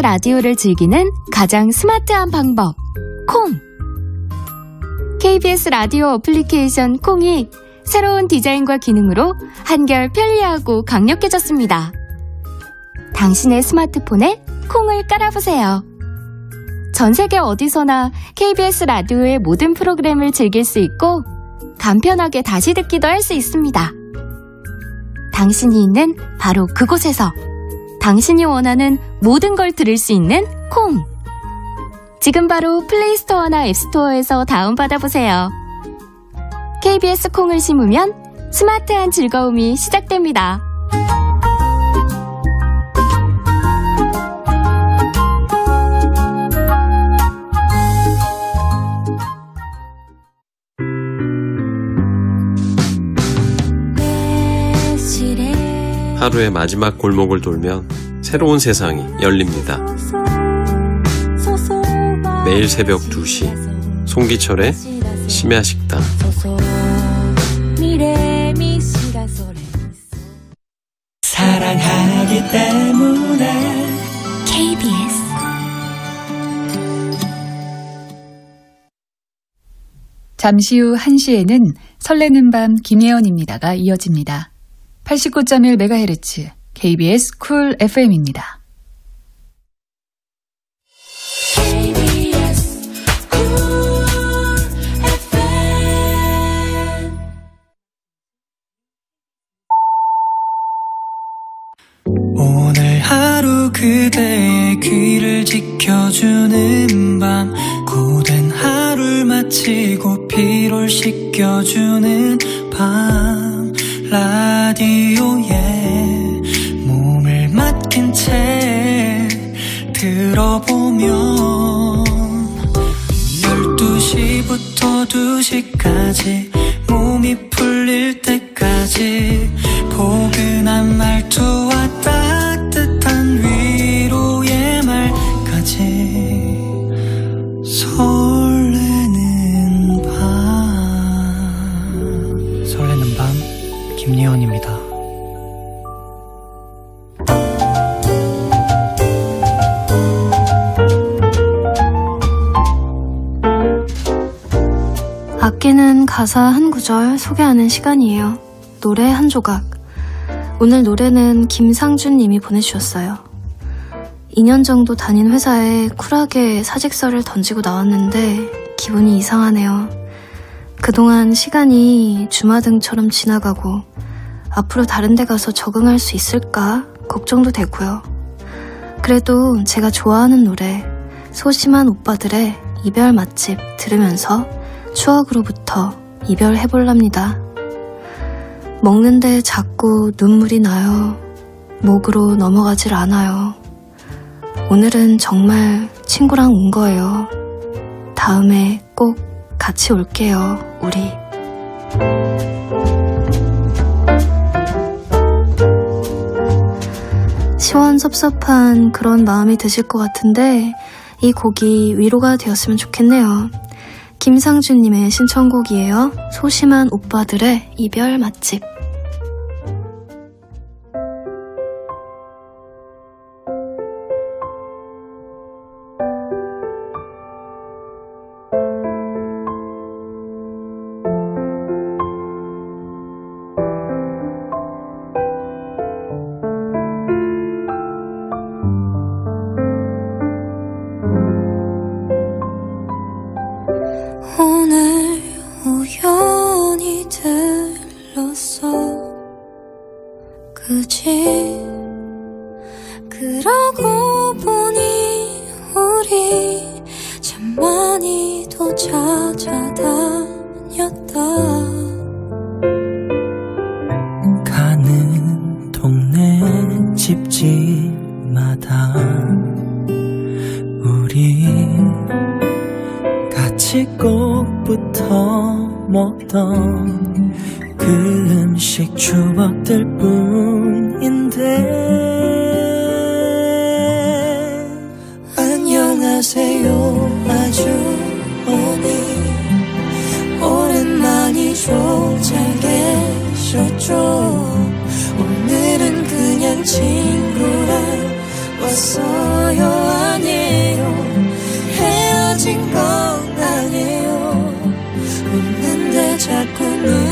라디오를 즐기는 가장 스마트한 방법, 콩! KBS 라디오 어플리케이션 콩이 새로운 디자인과 기능으로 한결 편리하고 강력해졌습니다. 당신의 스마트폰에 콩을 깔아보세요. 전 세계 어디서나 KBS 라디오의 모든 프로그램을 즐길 수 있고 간편하게 다시 듣기도 할 수 있습니다. 당신이 있는 바로 그곳에서 당신이 원하는 모든 걸 들을 수 있는 콩! 지금 바로 플레이스토어나 앱스토어에서 다운받아보세요. KBS 콩을 심으면 스마트한 즐거움이 시작됩니다. 하루의 마지막 골목을 돌면 새로운 세상이 열립니다. 매일 새벽 2시 송기철의 심야 식당 사랑하기 때문에 KBS 잠시 후 1시에는 설레는 밤 김혜연입니다가 이어집니다. 89.1MHz KBS 쿨 FM입니다. 오늘 하루 그대의 귀를 지켜주는 밤 고된 하루를 마치고 피로를 씻겨주는 밤 라디오에 몸을 맡긴 채 들어보면 12시부터 2시까지 몸이 풀릴 때까지 포근한 말투와 따 아끼는 가사 한 구절 소개하는 시간이에요. 노래 한 조각. 오늘 노래는 김상준 님이 보내주셨어요. 2년 정도 다닌 회사에 쿨하게 사직서를 던지고 나왔는데 기분이 이상하네요. 그동안 시간이 주마등처럼 지나가고 앞으로 다른 데 가서 적응할 수 있을까 걱정도 되고요. 그래도 제가 좋아하는 노래 소심한 오빠들의 이별 맛집 들으면서 추억으로부터 이별해볼랍니다. 먹는데 자꾸 눈물이 나요. 목으로 넘어가질 않아요. 오늘은 정말 친구랑 온 거예요. 다음에 꼭 같이 올게요, 우리. 시원섭섭한 그런 마음이 드실 것 같은데 이 곡이 위로가 되었으면 좋겠네요. 김상준님의 신청곡이에요. 소심한 오빠들의 이별 맛집. 집집마다 우리 같이 꼭부터 먹던 그 음식 추억들 뿐인데 안녕하세요 아주 오니. 오랜만이죠 잘 계셨죠? 오늘은 그냥 친 헤어졌어요. 아니에요. 헤어진 건 아니에요. 없는데 자꾸 눈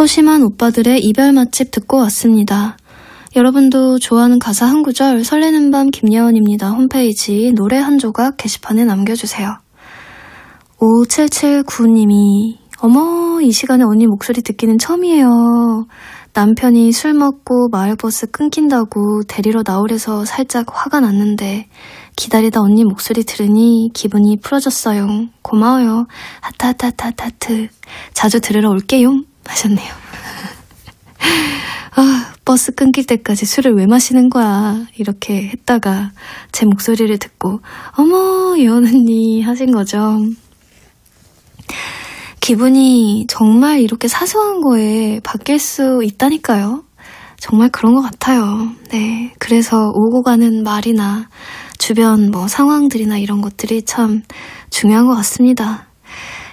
소심한 오빠들의 이별 맛집 듣고 왔습니다. 여러분도 좋아하는 가사 한 구절 설레는 밤 김예원입니다. 홈페이지 노래 한 조각 게시판에 남겨주세요. 5779님이 어머 이 시간에 언니 목소리 듣기는 처음이에요. 남편이 술 먹고 마을버스 끊긴다고 데리러 나오래서 살짝 화가 났는데 기다리다 언니 목소리 들으니 기분이 풀어졌어요. 고마워요. 하트하트하트하트. 자주 들으러 올게요. 하셨네요. 아, 버스 끊길 때까지 술을 왜 마시는 거야. 이렇게 했다가 제 목소리를 듣고, 어머, 예원 언니 하신 거죠. 기분이 정말 이렇게 사소한 거에 바뀔 수 있다니까요. 정말 그런 것 같아요. 네. 그래서 오고 가는 말이나 주변 뭐 상황들이나 이런 것들이 참 중요한 것 같습니다.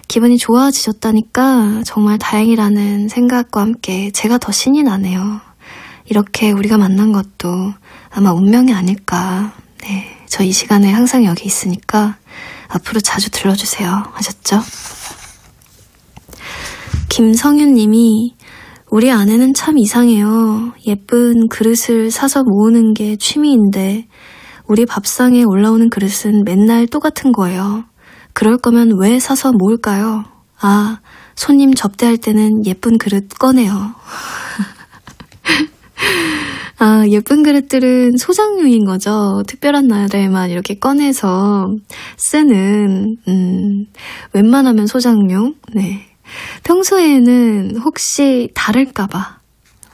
기분이 좋아지셨다니까 정말 다행이라는 생각과 함께 제가 더 신이 나네요. 이렇게 우리가 만난 것도 아마 운명이 아닐까. 네. 저 이 시간에 항상 여기 있으니까 앞으로 자주 들러주세요. 하셨죠? 김성윤 님이 우리 아내는 참 이상해요. 예쁜 그릇을 사서 모으는 게 취미인데 우리 밥상에 올라오는 그릇은 맨날 똑같은 거예요. 그럴 거면 왜 사서 모을까요? 아, 손님 접대할 때는 예쁜 그릇 꺼내요. *laughs* 아, 예쁜 그릇들은 소장용인 거죠. 특별한 날에만 이렇게 꺼내서 쓰는, 음, 웬만하면 소장용. 네. 평소에는 혹시 다를까봐,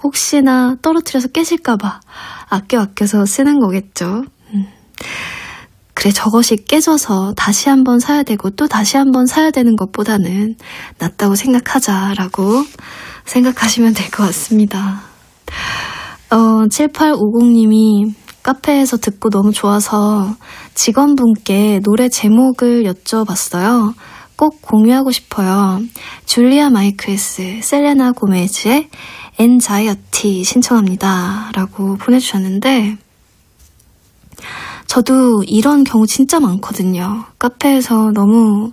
혹시나 떨어뜨려서 깨질까봐 아껴 아껴서 쓰는 거겠죠. 음. 그래, 저것이 깨져서 다시 한번 사야 되고 또 다시 한번 사야 되는 것보다는 낫다고 생각하자라고 생각하시면 될 것 같습니다. 어, 7850님이 카페에서 듣고 너무 좋아서 직원분께 노래 제목을 여쭤봤어요. 꼭 공유하고 싶어요. 줄리아 마이클스, 셀레나 고메즈의 Anxiety 신청합니다. 라고 보내주셨는데, 저도 이런 경우 진짜 많거든요. 카페에서 너무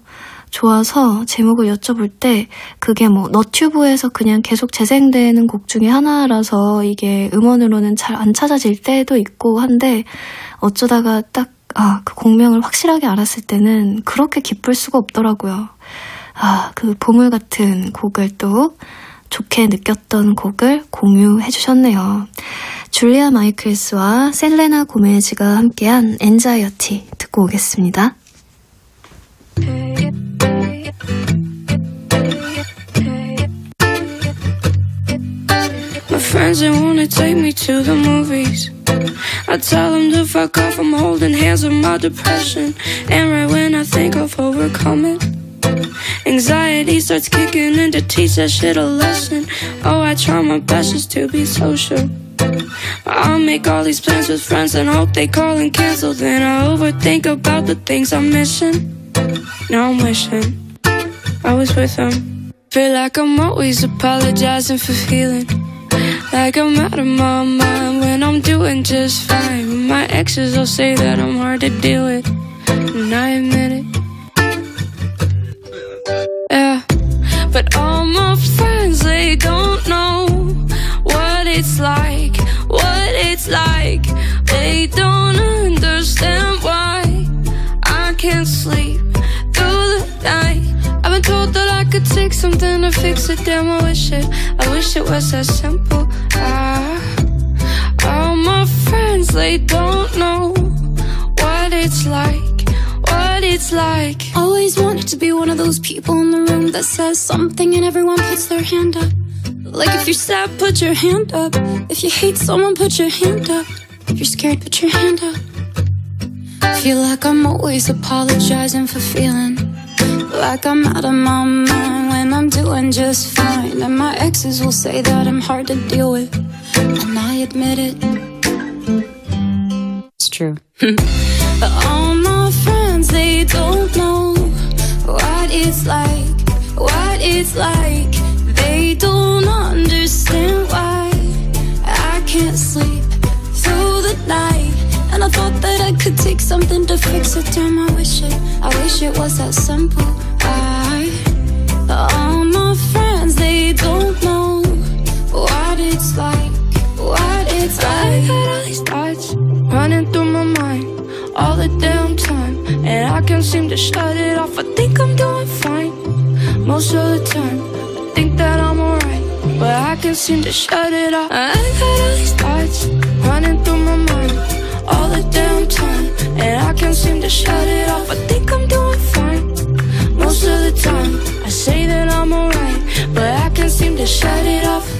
좋아서 제목을 여쭤볼 때 그게 뭐 너튜브에서 그냥 계속 재생되는 곡 중에 하나라서 이게 음원으로는 잘 안 찾아질 때도 있고 한데 어쩌다가 딱 아, 그 곡명을 확실하게 알았을 때는 그렇게 기쁠 수가 없더라고요. 아, 그 보물 같은 곡을 또 좋게 느꼈던 곡을 공유해 주셨네요. 줄리아 마이클스와 셀레나 고메즈가 함께한 엔자이어티 듣고 오겠습니다. My friends, they wanna take me to the movies. I tell them to fuck off, I'm holding hands with my depression. And right when I think I've overcome it, anxiety starts kicking in to teach that shit a lesson. Oh, I try my best just to be social. I'll make all these plans with friends and hope they call and cancel. Then I overthink about the things I'm missing. Now I'm wishing I was with them. Feel like I'm always apologizing for feeling like I'm out of my mind when I'm doing just fine. My exes will say that I'm hard to deal with, was that simple. Ah, all my friends, they don't know what it's like, what it's like. Always wanted to be one of those people in the room that says something and everyone puts their hand up. Like if you're sad, put your hand up. If you hate someone, put your hand up. If you're scared, put your hand up. Feel like I'm always apologizing for feeling like I'm out of my mind when I'm doing just fine. And my exes will say that I'm hard to deal with, and I admit it. It's true. *laughs* but all my friends, they don't know what it's like, what it's like. They don't understand why I can't sleep through the night. And I thought that I could take something to fix it. Damn, I wish it, I wish it was that simple. I, all my friends, they don't know what it's like, what it's I got all these thoughts running through my mind all the damn time, and I can't seem to shut it off. I think I'm doing fine most of the time. I think that I'm alright, but I can't seem to shut it off. I got all these thoughts running through my mind all the damn time, and I can't seem to shut it off. I think I'm doing fine most of the time. Say that I'm alright, but I can't seem to shut it off.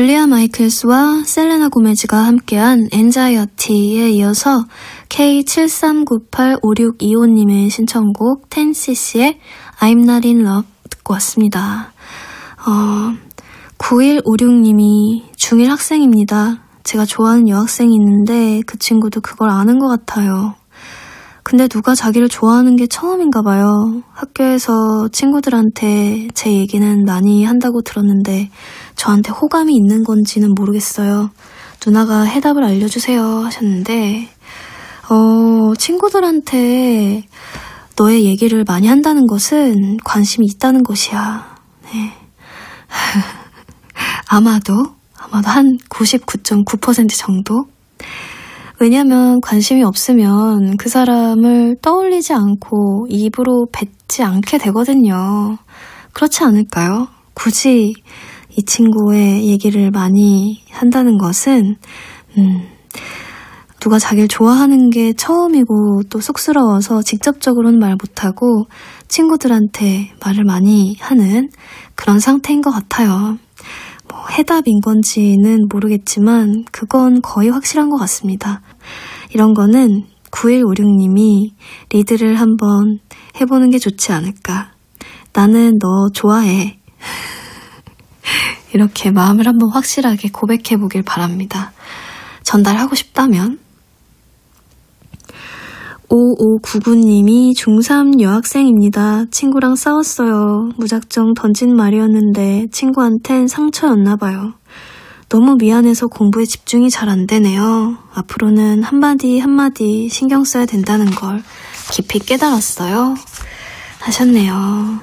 줄리아 마이클스와 셀레나 고메즈가 함께한 엔자이어티에 이어서 K73985625님의 신청곡 10cc의 I'm Not In Love 듣고 왔습니다. 어, 9156님이 중1 학생입니다. 제가 좋아하는 여학생이 있는데 그 친구도 그걸 아는 것 같아요. 근데 누가 자기를 좋아하는 게 처음인가 봐요. 학교에서 친구들한테 제 얘기는 많이 한다고 들었는데 저한테 호감이 있는 건지는 모르겠어요. 누나가 해답을 알려주세요 하셨는데, 어, 친구들한테 너의 얘기를 많이 한다는 것은 관심이 있다는 것이야. 네. *laughs* 아마도, 아마도 한 99.9% 정도? 왜냐면 관심이 없으면 그 사람을 떠올리지 않고 입으로 뱉지 않게 되거든요. 그렇지 않을까요? 굳이 이 친구의 얘기를 많이 한다는 것은, 음, 누가 자기를 좋아하는 게 처음이고 또 쑥스러워서 직접적으로는 말 못하고 친구들한테 말을 많이 하는 그런 상태인 것 같아요. 뭐 해답인 건지는 모르겠지만 그건 거의 확실한 것 같습니다. 이런 거는 9156님이 리드를 한번 해보는 게 좋지 않을까. 나는 너 좋아해. *laughs* 이렇게 마음을 한번 확실하게 고백해 보길 바랍니다. 전달하고 싶다면. 5599님이 중3 여학생입니다. 친구랑 싸웠어요. 무작정 던진 말이었는데 친구한텐 상처였나봐요. 너무 미안해서 공부에 집중이 잘 안 되네요. 앞으로는 한마디 한마디 신경 써야 된다는 걸 깊이 깨달았어요. 하셨네요.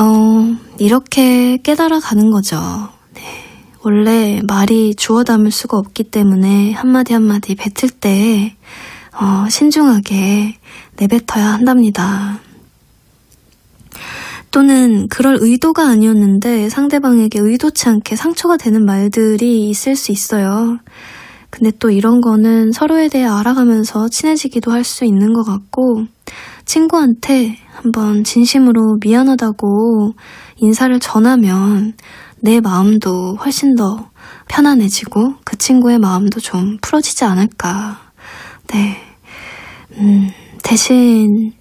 어, 이렇게 깨달아 가는 거죠. 네. 원래 말이 주워 담을 수가 없기 때문에 한마디 한마디 뱉을 때 어, 신중하게 내뱉어야 한답니다. 또는 그럴 의도가 아니었는데 상대방에게 의도치 않게 상처가 되는 말들이 있을 수 있어요. 근데 또 이런 거는 서로에 대해 알아가면서 친해지기도 할 수 있는 것 같고, 친구한테 한번 진심으로 미안하다고 인사를 전하면 내 마음도 훨씬 더 편안해지고 그 친구의 마음도 좀 풀어지지 않을까. 네. 음, 대신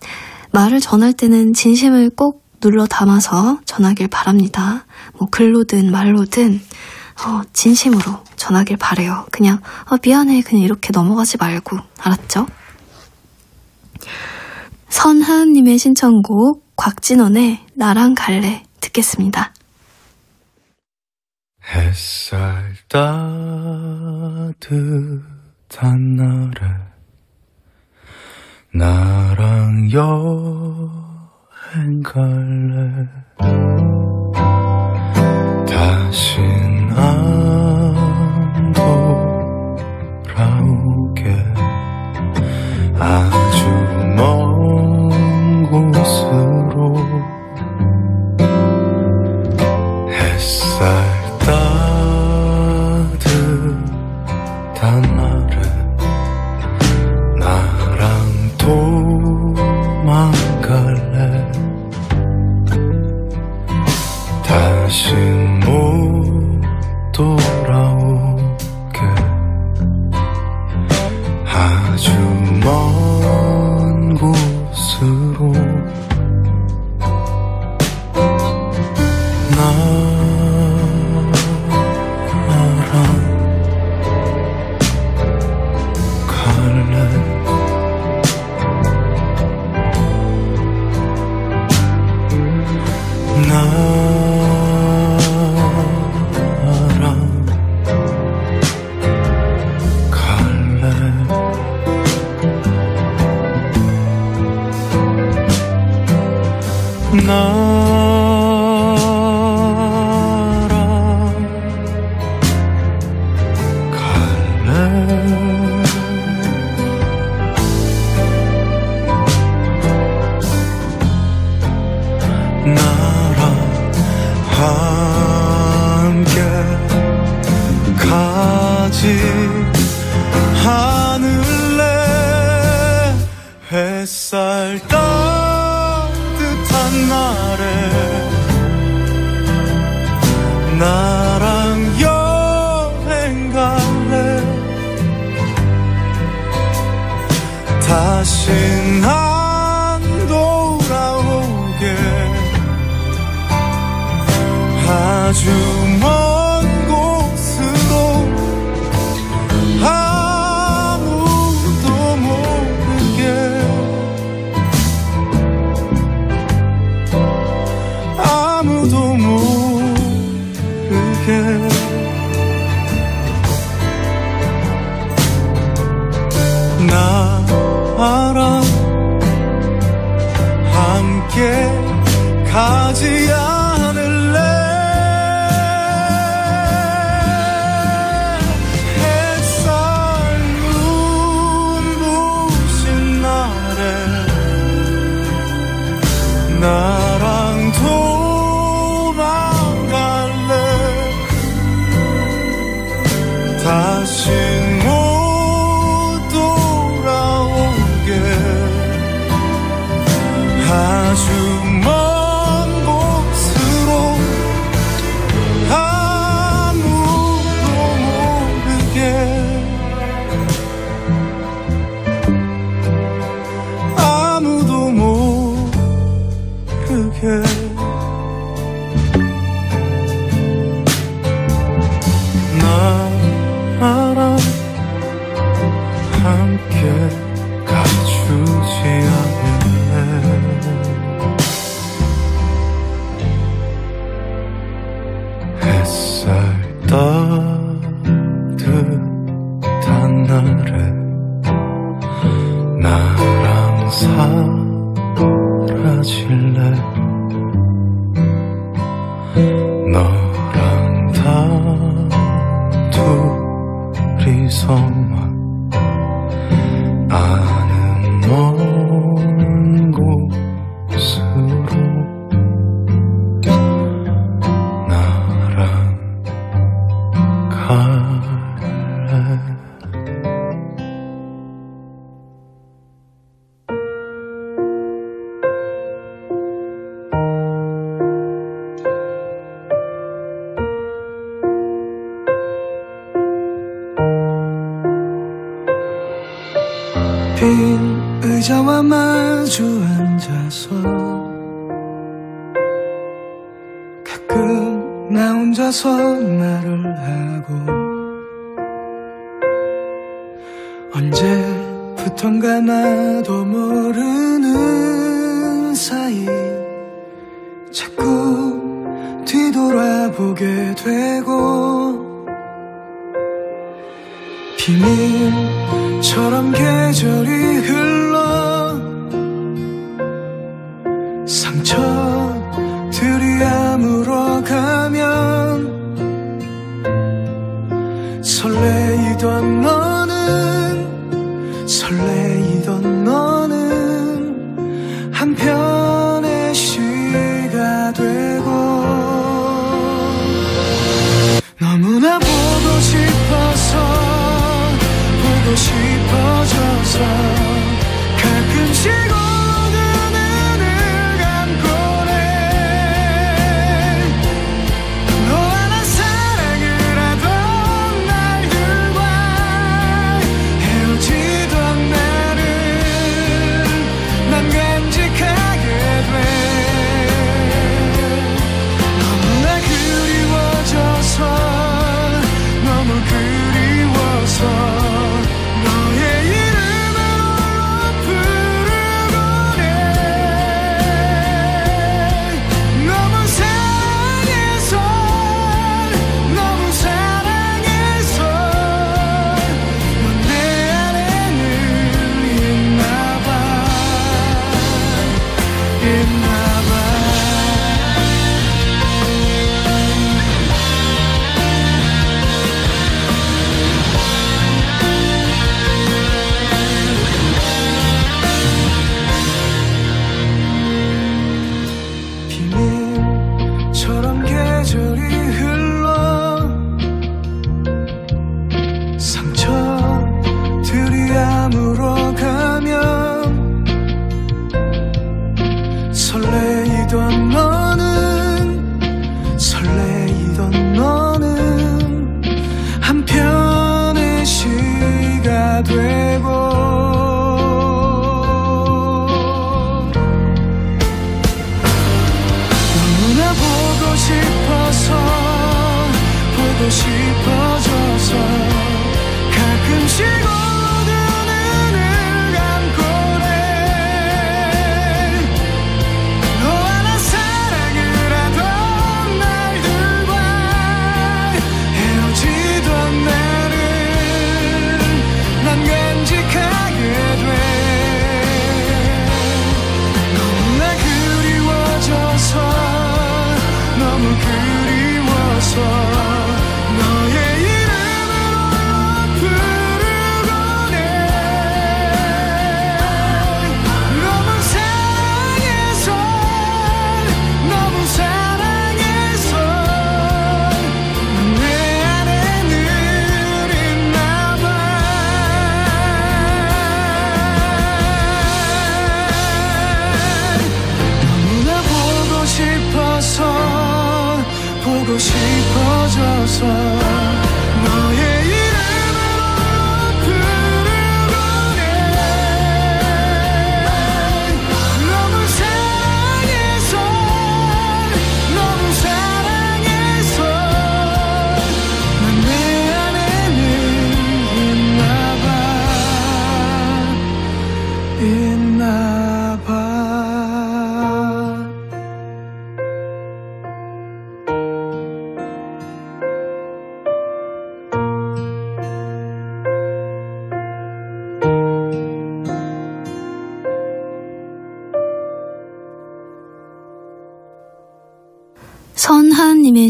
말을 전할 때는 진심을 꼭 눌러 담아서 전하길 바랍니다. 뭐 글로든 말로든 어, 진심으로 전하길 바래요. 그냥 어, 미안해 그냥 이렇게 넘어가지 말고 알았죠? 선하은님의 신청곡 곽진원의 나랑 갈래 듣겠습니다. 햇살 따뜻한 날에 나랑 상 한 걸로 다신 안 돌아오게. 아. No.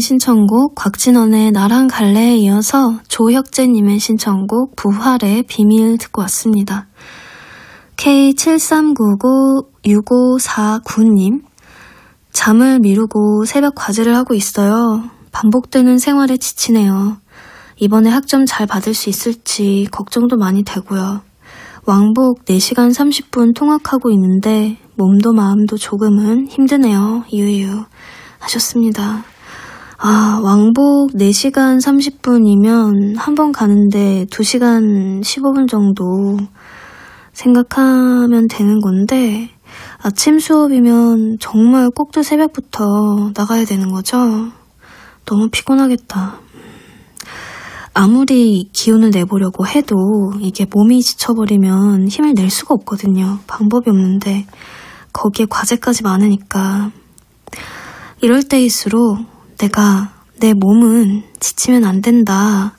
님의 신청곡 곽진원의 나랑 갈래에 이어서 조혁재 님의 신청곡 부활의 비밀 듣고 왔습니다. K73996549님 잠을 미루고 새벽 과제를 하고 있어요. 반복되는 생활에 지치네요. 이번에 학점 잘 받을 수 있을지 걱정도 많이 되고요. 왕복 4시간 30분 통학하고 있는데 몸도 마음도 조금은 힘드네요. 유유 하셨습니다. 아, 왕복 4시간 30분이면 한 번 가는데 2시간 15분 정도 생각하면 되는 건데 아침 수업이면 정말 꼭두 새벽부터 나가야 되는 거죠? 너무 피곤하겠다. 아무리 기운을 내보려고 해도 이게 몸이 지쳐버리면 힘을 낼 수가 없거든요. 방법이 없는데 거기에 과제까지 많으니까 이럴 때일수록 내가 내 몸은 지치면 안 된다.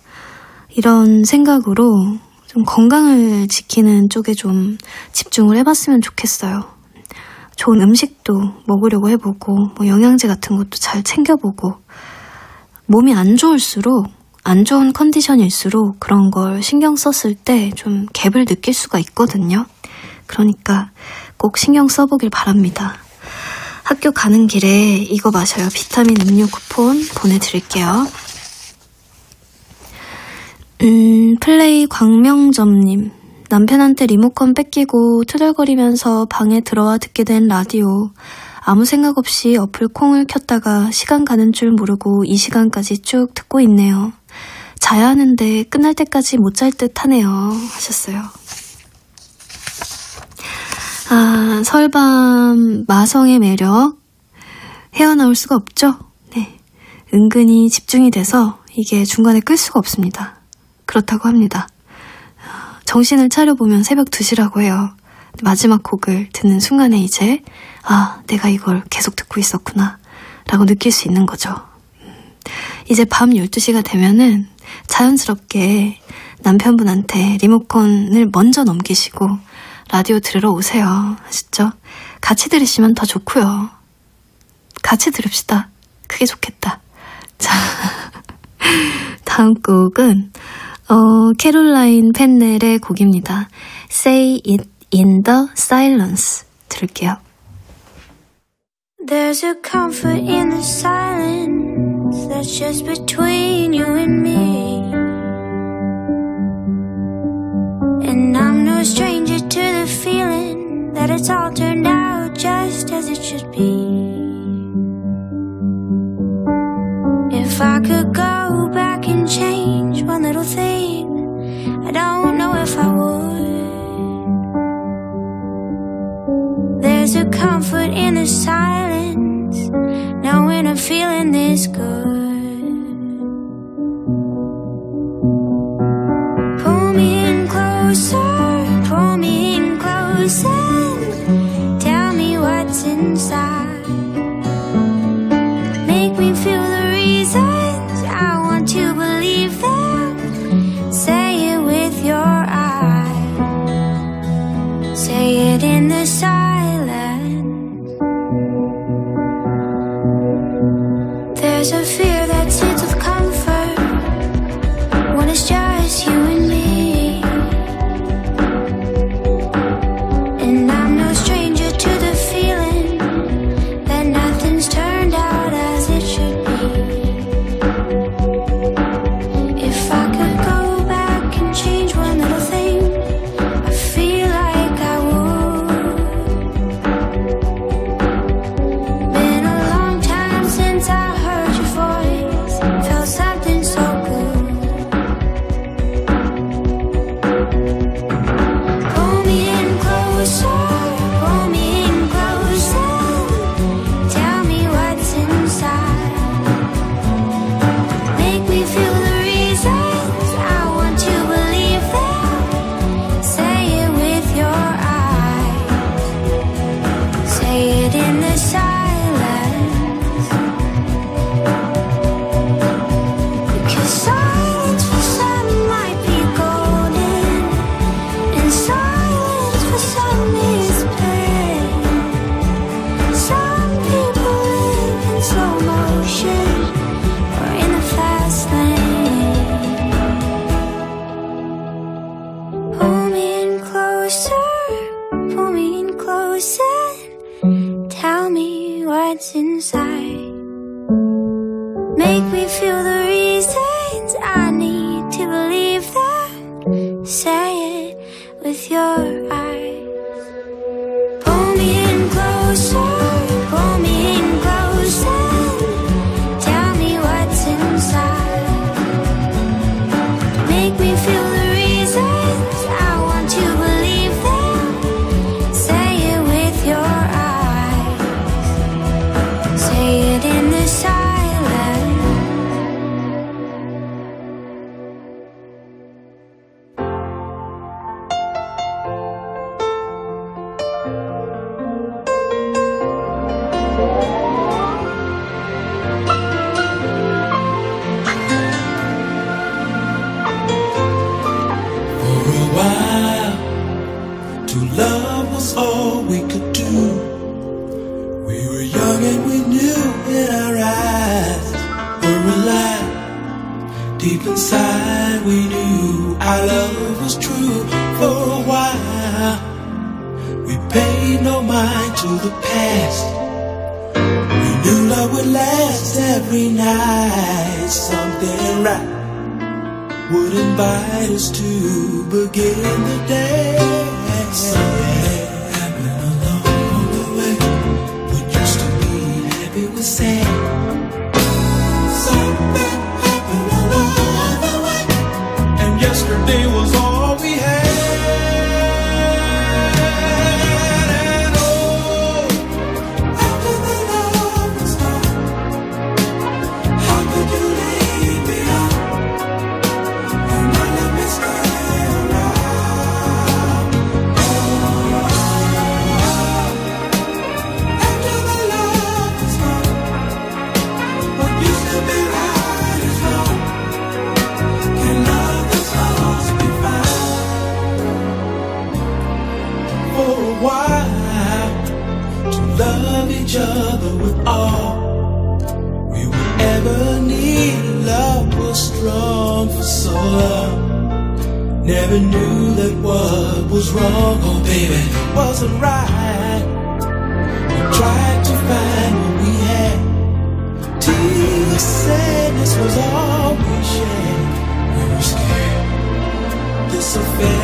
이런 생각으로 좀 건강을 지키는 쪽에 좀 집중을 해봤으면 좋겠어요. 좋은 음식도 먹으려고 해보고, 뭐 영양제 같은 것도 잘 챙겨보고, 몸이 안 좋을수록, 안 좋은 컨디션일수록 그런 걸 신경 썼을 때 좀 갭을 느낄 수가 있거든요. 그러니까 꼭 신경 써보길 바랍니다. 학교 가는 길에 이거 마셔요. 비타민 음료 쿠폰 보내드릴게요. 음, 플레이 광명점님. 남편한테 리모컨 뺏기고 투덜거리면서 방에 들어와 듣게 된 라디오. 아무 생각 없이 어플 콩을 켰다가 시간 가는 줄 모르고 이 시간까지 쭉 듣고 있네요. 자야 하는데 끝날 때까지 못 잘 듯 하네요. 하셨어요. 아, 설밤 마성의 매력. 헤어나올 수가 없죠? 네. 은근히 집중이 돼서 이게 중간에 끌 수가 없습니다. 그렇다고 합니다. 정신을 차려보면 새벽 2시라고 해요. 마지막 곡을 듣는 순간에 이제, 아, 내가 이걸 계속 듣고 있었구나. 라고 느낄 수 있는 거죠. 이제 밤 12시가 되면은 자연스럽게 남편분한테 리모컨을 먼저 넘기시고 라디오 들으러 오세요. 아시죠? 같이 들으시면 더 좋고요. 같이 들읍시다. 그게 좋겠다. 자, 다음 곡은 어, 캐롤라인 펜넬의 곡입니다. Say it in the silence. 들을게요. There's a comfort in the silence that's just between you and me. And I'm no stranger to feeling that it's all turned out just as it should be. If I could go back and change one little thing, I don't know if I would. There's a comfort in the silence, knowing I'm feeling this good. bisa Never knew that what was wrong, oh baby, wasn't right. We tried to find what we had. Tears, sadness was all we shared. We were scared this affair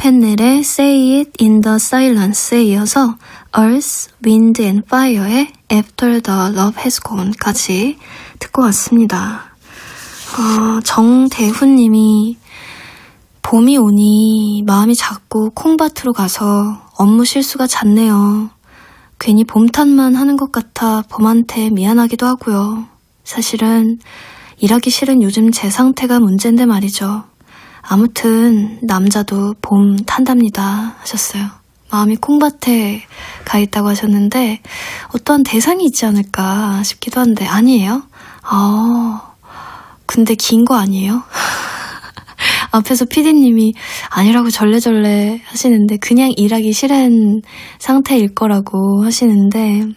펜넬의 Say It in the Silence에 이어서 Earth, Wind and Fire의 After the Love Has Gone까지 듣고 왔습니다. 어, 정대훈님이 봄이 오니 마음이 자꾸 콩밭으로 가서 업무 실수가 잦네요. 괜히 봄 탓만 하는 것 같아 봄한테 미안하기도 하고요. 사실은 일하기 싫은 요즘 제 상태가 문제인데 말이죠. 아무튼 남자도 봄 탄답니다 하셨어요. 마음이 콩밭에 가 있다고 하셨는데 어떤 대상이 있지 않을까 싶기도 한데 아니에요? 아 근데 긴 거 아니에요? *laughs* 앞에서 피디님이 아니라고 절레절레 하시는데 그냥 일하기 싫은 상태일 거라고 하시는데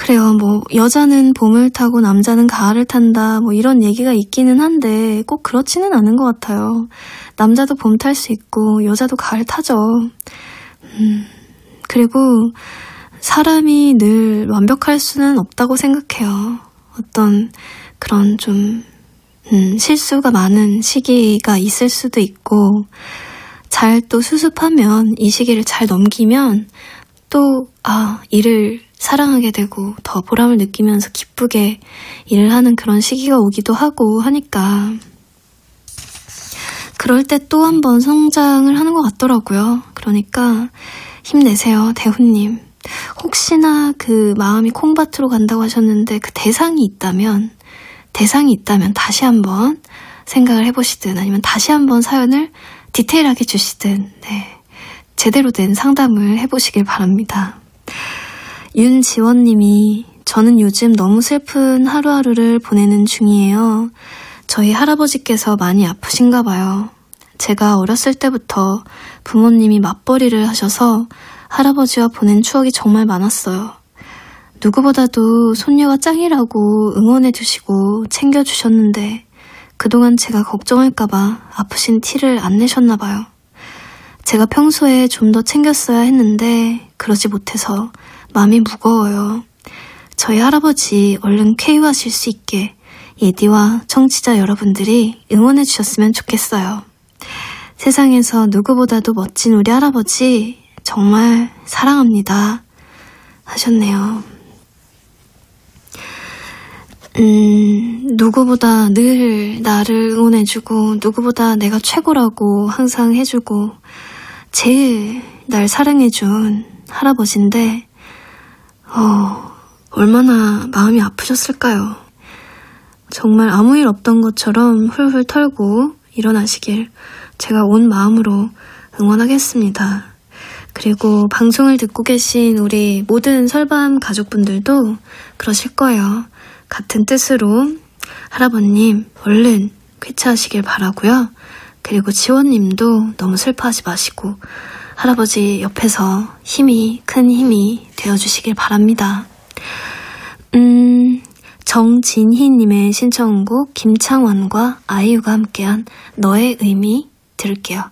그래요. 뭐, 여자는 봄을 타고 남자는 가을을 탄다. 뭐, 이런 얘기가 있기는 한데, 꼭 그렇지는 않은 것 같아요. 남자도 봄 탈 수 있고, 여자도 가을 타죠. 음, 그리고, 사람이 늘 완벽할 수는 없다고 생각해요. 어떤 그런 좀, 음, 실수가 많은 시기가 있을 수도 있고, 잘 또 수습하면, 이 시기를 잘 넘기면, 또, 아, 일을 사랑하게 되고, 더 보람을 느끼면서 기쁘게 일을 하는 그런 시기가 오기도 하고 하니까, 그럴 때 또 한 번 성장을 하는 것 같더라고요. 그러니까, 힘내세요, 대훈님. 혹시나 그 마음이 콩밭으로 간다고 하셨는데 그 대상이 있다면, 대상이 있다면 다시 한번 생각을 해보시든 아니면 다시 한번 사연을 디테일하게 주시든, 네. 제대로 된 상담을 해보시길 바랍니다. 윤지원님이 저는 요즘 너무 슬픈 하루하루를 보내는 중이에요. 저희 할아버지께서 많이 아프신가 봐요. 제가 어렸을 때부터 부모님이 맞벌이를 하셔서 할아버지와 보낸 추억이 정말 많았어요. 누구보다도 손녀가 짱이라고 응원해 주시고 챙겨 주셨는데 그동안 제가 걱정할까봐 아프신 티를 안 내셨나 봐요. 제가 평소에 좀 더 챙겼어야 했는데 그러지 못해서 마음이 무거워요. 저희 할아버지 얼른 쾌유하실 수 있게 예디와 청취자 여러분들이 응원해 주셨으면 좋겠어요. 세상에서 누구보다도 멋진 우리 할아버지 정말 사랑합니다. 하셨네요. 음, 누구보다 늘 나를 응원해주고, 누구보다 내가 최고라고 항상 해주고, 제일 날 사랑해준 할아버지인데, 어, 얼마나 마음이 아프셨을까요? 정말 아무 일 없던 것처럼 훌훌 털고 일어나시길 제가 온 마음으로 응원하겠습니다. 그리고 방송을 듣고 계신 우리 모든 설밤 가족분들도 그러실 거예요. 같은 뜻으로 할아버님 얼른 쾌차하시길 바라고요. 그리고 지원님도 너무 슬퍼하지 마시고 할아버지 옆에서 힘이 큰 힘이 되어주시길 바랍니다. 음, 정진희님의 신청곡 김창완과 아이유가 함께한 너의 의미 들을게요.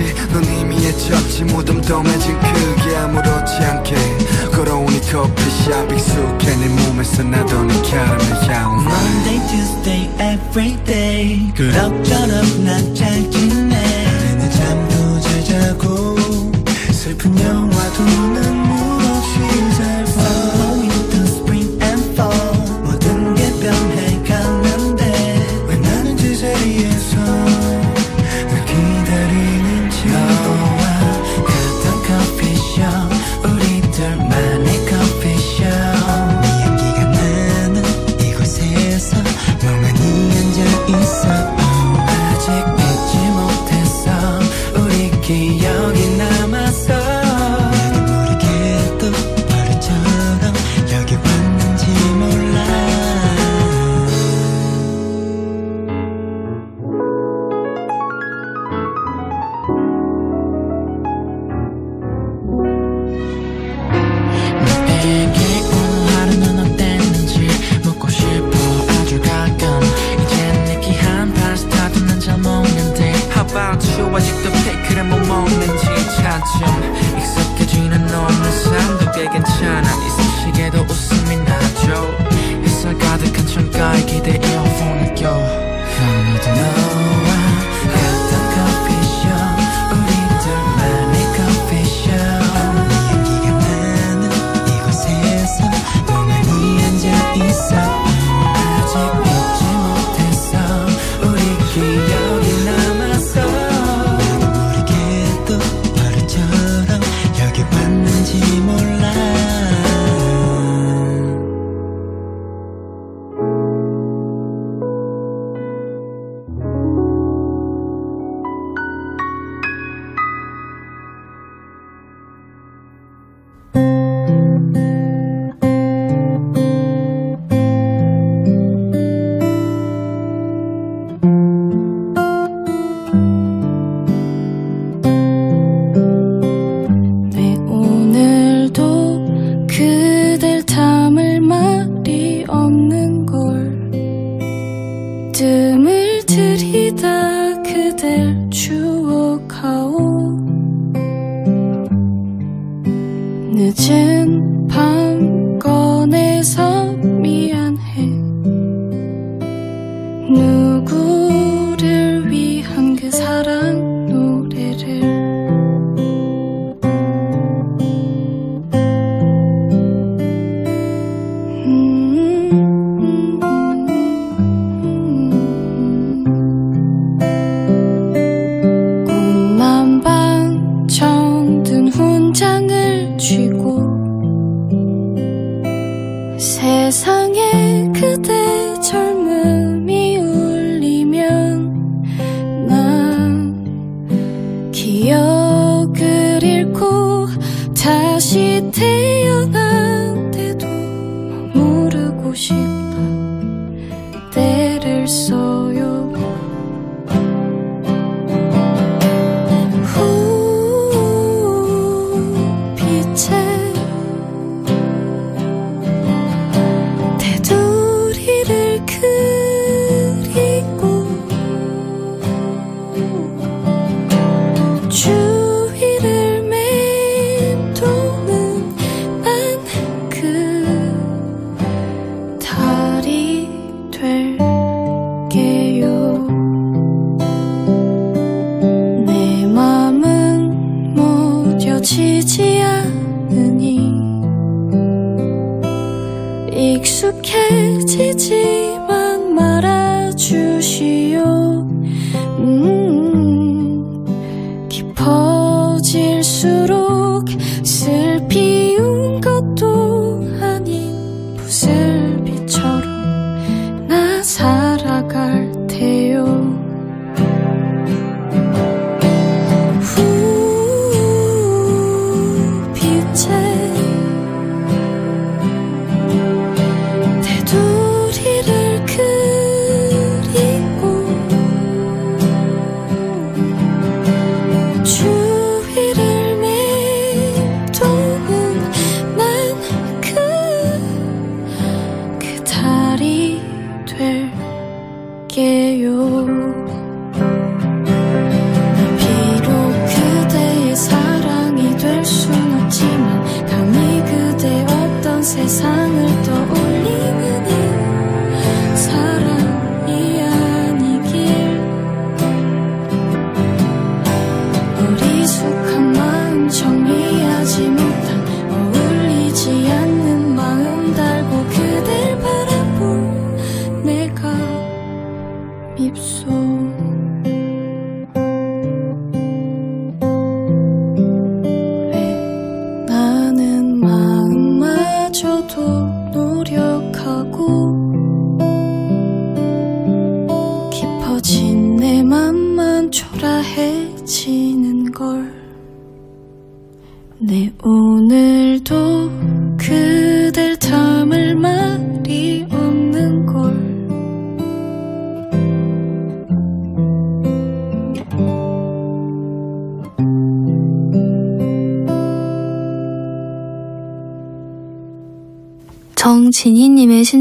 없이 넌 이미 잊혔지. 무덤도 맺은 그게 아무렇지 않게. 걸어오니 커피숍 익숙해 네 몸에서 나도 네 캐러멜 향 Monday, Tuesday, everyday 그럭저럭 난잘 지내. 내 잠도 잘 자고. 슬픈 영화도 나 싶다 때를 써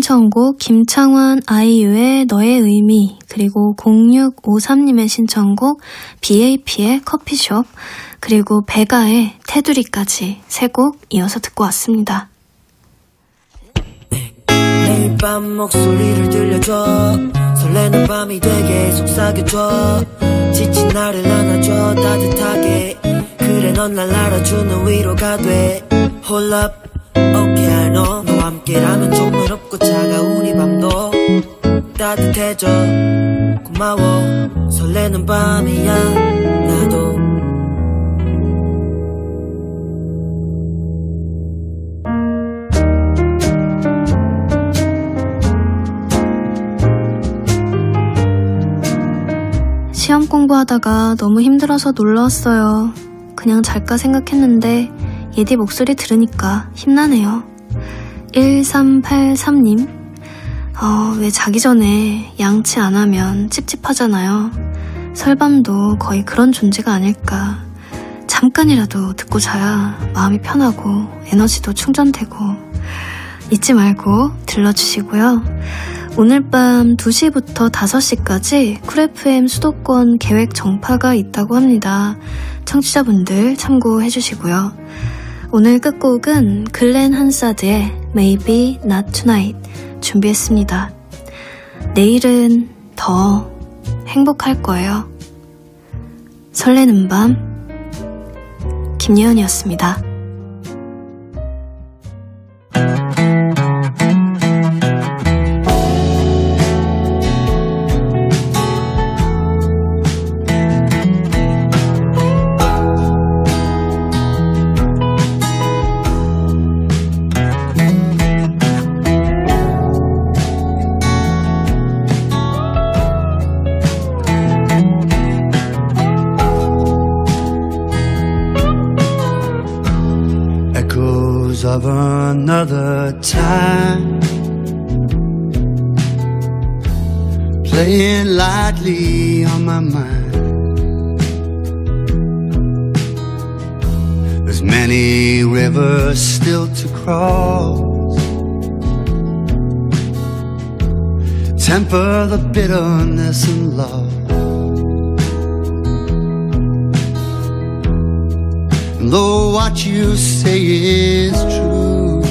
신청곡 김창완 아이유의 너의 의미 그리고 0653님의 신청곡 BAP의 커피숍 그리고 베가의 테두리까지 세 곡 이어서 듣고 왔습니다. 매일 밤 목소리를 들려줘. 설레는 밤이 되게 속삭여줘. 지친 나를 안아줘. 따뜻하게. 그래 넌 날 알아주는 위로가 돼. Hold Know 너와 함께라면 좀 외롭고 차가운 이 밤도 따뜻해져 고마워 설레는 밤이야 나도 시험 공부하다가 너무 힘들어서 놀러 왔어요. 그냥 잘까 생각했는데 예디 목소리 들으니까 힘나네요. 1383님, 어, 왜 자기 전에 양치 안 하면 찝찝하잖아요. 설밤도 거의 그런 존재가 아닐까. 잠깐이라도 듣고 자야 마음이 편하고 에너지도 충전되고 잊지 말고 들러주시고요. 오늘 밤 2시부터 5시까지 쿨FM 수도권 계획 정파가 있다고 합니다. 청취자분들 참고해 주시고요. 오늘 끝곡은 글렌 한사드의 Maybe Not Tonight 준비했습니다. 내일은 더 행복할 거예요. 설레는 밤 김예은이었습니다. Mind. There's many rivers still to cross. Temper the bitterness and love. And though what you say is true,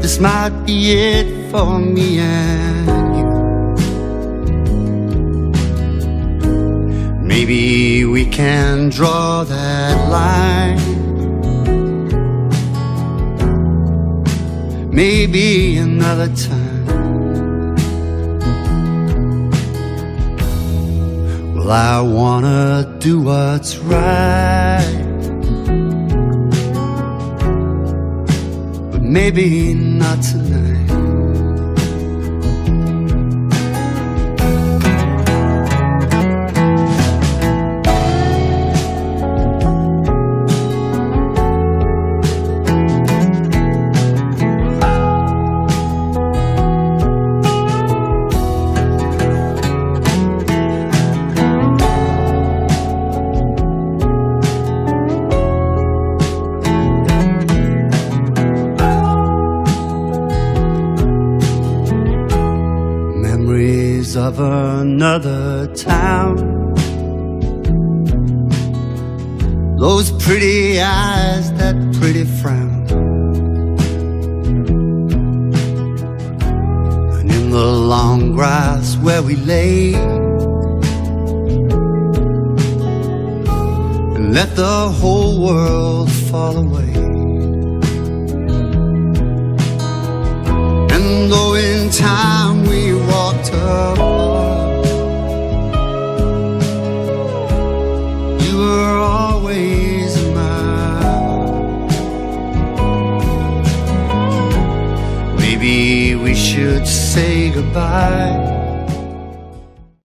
this might be it for me and Maybe we can draw that line. Maybe another time. Well, I wanna do what's right. But maybe not tonight. Of another town. Those pretty eyes,